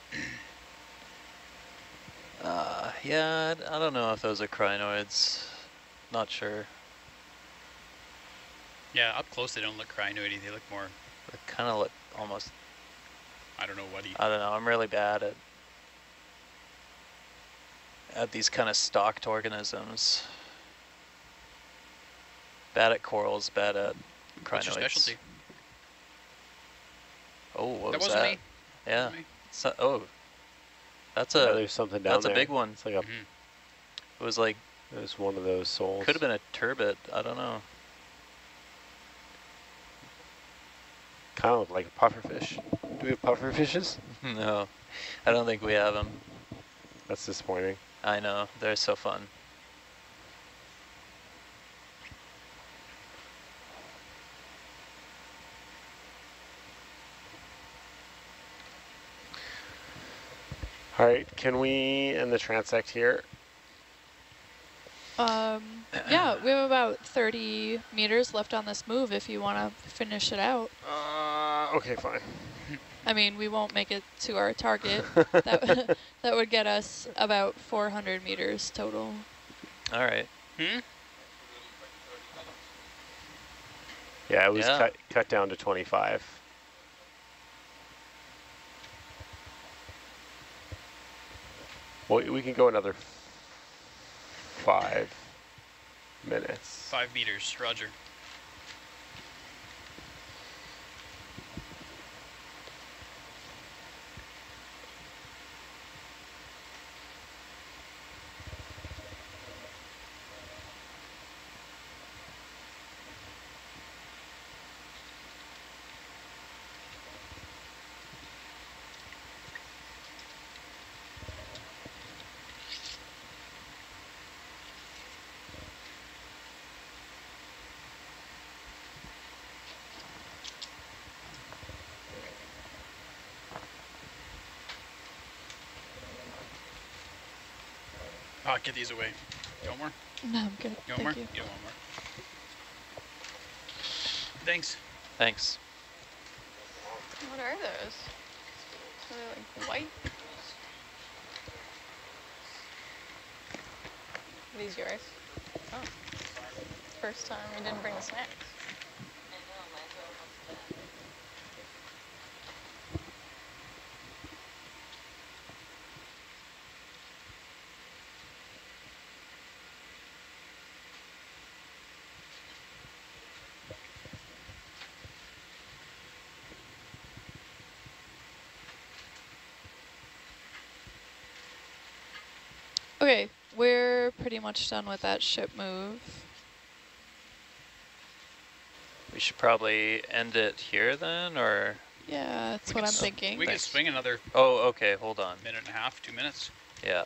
Uh, yeah, I don't know if those are crinoids. Not sure. Yeah, up close they don't look crinoidy. They look more, They kind of look almost. I don't know what. I don't know. I'm really bad at at these kind of stalked organisms. Bad at corals. Bad at. What's your specialty? Oh, what that was wasn't that? me. Yeah. Wasn't me. So, oh, that's Yeah, a. there's something down that's a big one. It's like a, Mhm. It was like it's one of those soles. could have been a turbot. I don't know. Kind of like a pufferfish. Do we have pufferfishes? <laughs> no, I don't think we have them. That's disappointing. I know they're so fun. Right, can we end the transect here? Um, <clears throat> yeah, we have about 30 meters left on this move if you want to finish it out. Uh, okay, fine. I mean, we won't make it to our target. <laughs> that, <laughs> that would get us about 400 meters total. All right. Hmm? Yeah, it was Yeah. cut cut down to 25. Well, we can go another five minutes. Five meters. Roger. Oh, get these away. You want more? No, I'm good. You want Thank more? you. You don't want more. Thanks. Thanks. What are those? Are they like white? Are these yours? Oh. First time we didn't bring the snacks. Okay, we're pretty much done with that ship move. We should probably end it here then, or Yeah, that's We what I'm thinking. We could Thanks. swing another oh, okay. Hold on. minute and a half, two minutes. Yeah.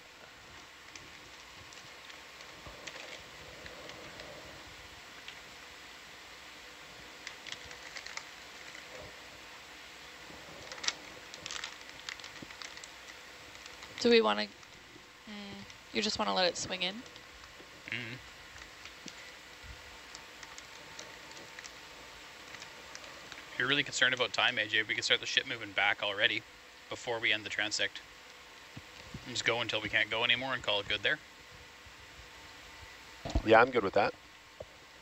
Do we want to... You just want to let it swing in? Mm. If you're really concerned about time, AJ, we can start the ship moving back already before we end the transect. And Just go until we can't go anymore and call it good there. Yeah, I'm good with that.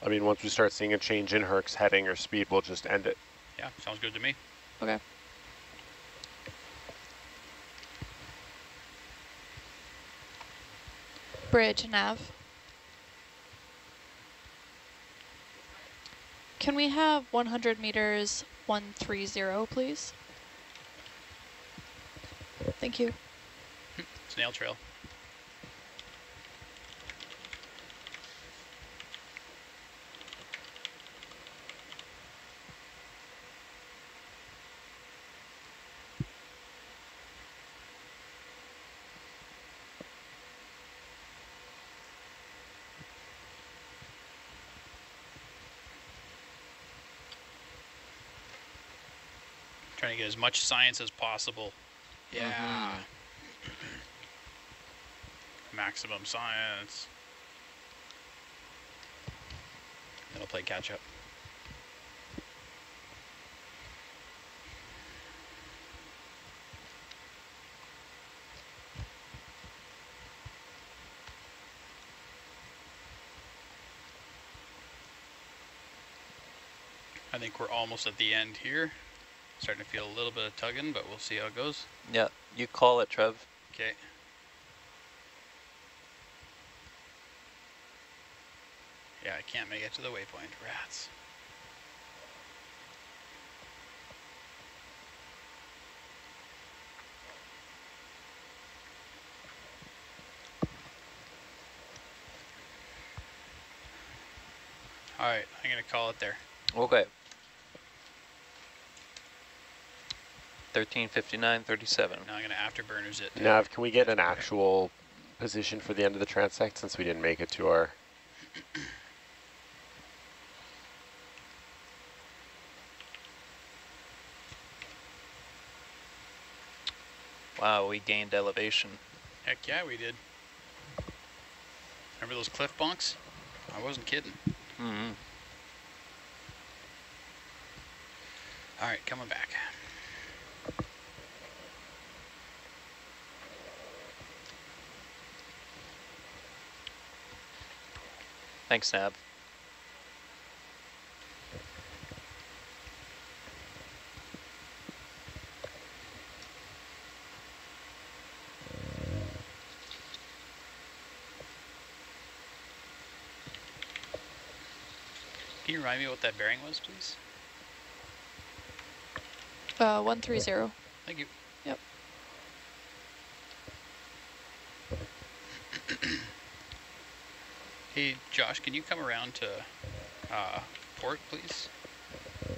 I mean, once we start seeing a change in Herc's heading or speed, we'll just end it. Yeah, sounds good to me. Okay. Bridge, nav. Can we have 100 meters 130, please? Thank you. Snail trail. to get as much science as possible. Yeah. Mm <clears throat> -hmm. Maximum science. It'll play catch up. I think we're almost at the end here. Starting to feel a little bit of tugging, but we'll see how it goes. Yeah, you call it, Trev. Okay. Yeah, I can't make it to the waypoint. Rats. All right, I'm gonna call it there. Okay. 1359, 37. Now I'm gonna afterburners it. Nav, can we get an actual position for the end of the transect since we didn't make it to our... Wow, we gained elevation. Heck yeah, we did. Remember those cliff bunks? I wasn't kidding. Mm -hmm. All right, coming back. Thanks, Nav. Can you remind me what that bearing was, please? Uh, 130. Thank you. Hey, Josh, can you come around to uh, port, please? I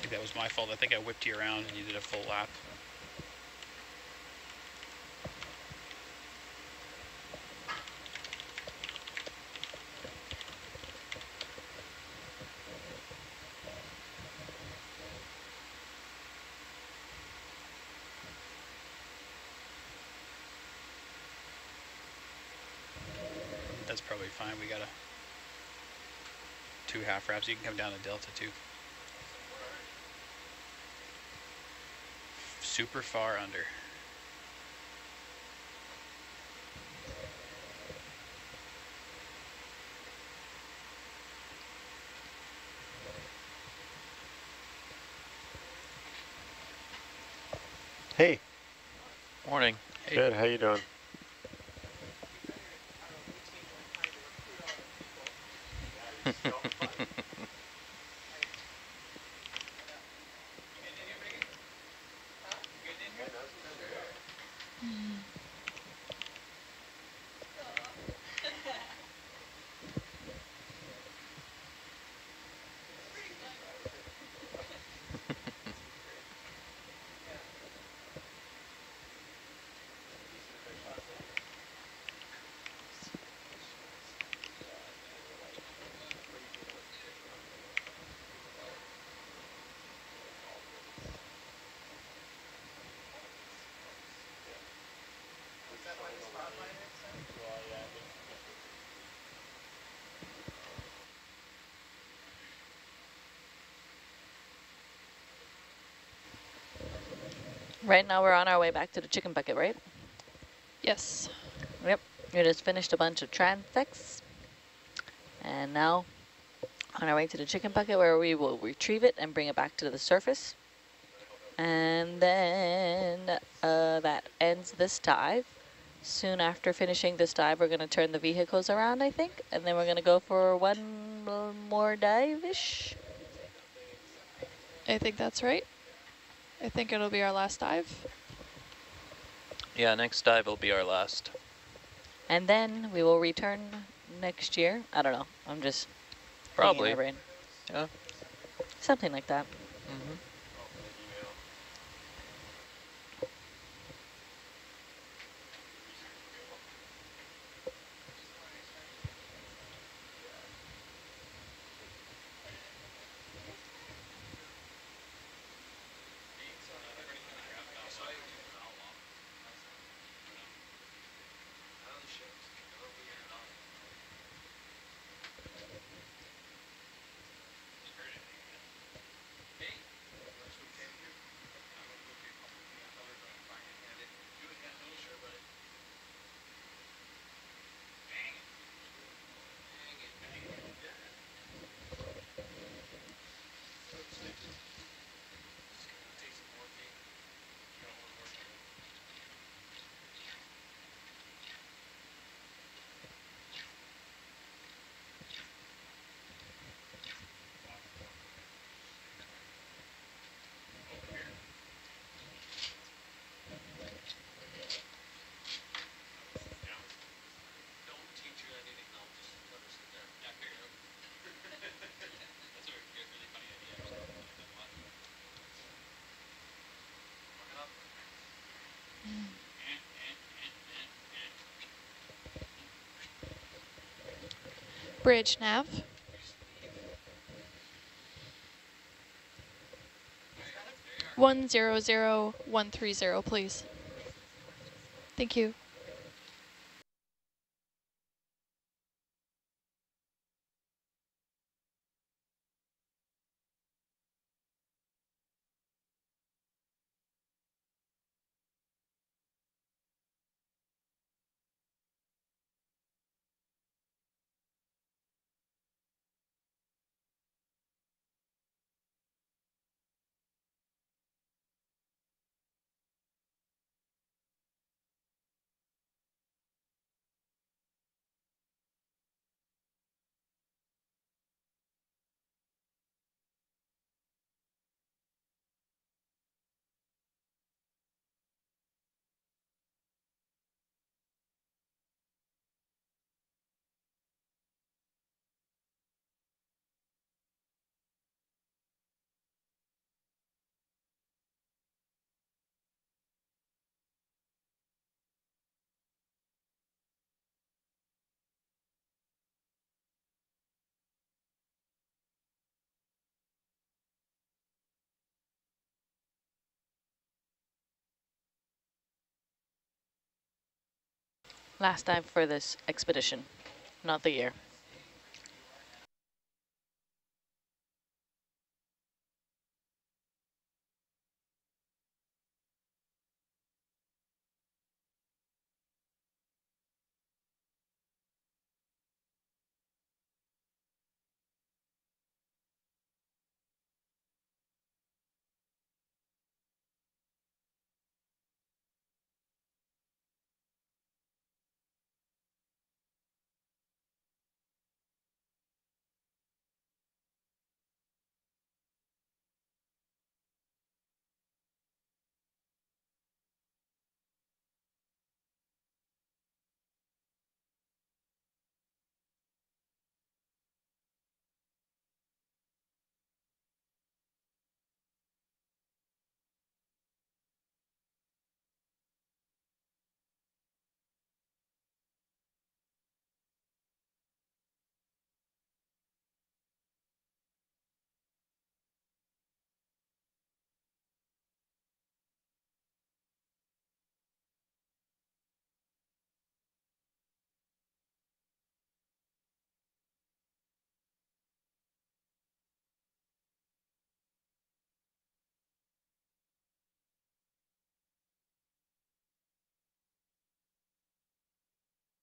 think that was my fault. I think I whipped you around and you did a full lap. Half wraps. You can come down to Delta too. Super far under. Hey, Morning. Hey, good, how you doing? Right now we're on our way back to the chicken bucket, right? Yes. Yep. We just finished a bunch of transects. And now on our way to the chicken bucket where we will retrieve it and bring it back to the surface. And then uh, that ends this dive. Soon after finishing this dive, we're going to turn the vehicles around, I think. And then we're going to go for one more dive-ish. I think that's right. I think it'll be our last dive. Yeah, next dive will be our last. And then we will return next year. I don't know. I'm just Probably. Yeah. Something like that. Mm-hmm. Bridge nav. One zero zero one three zero, please. Thank you. Last time for this expedition, not the year.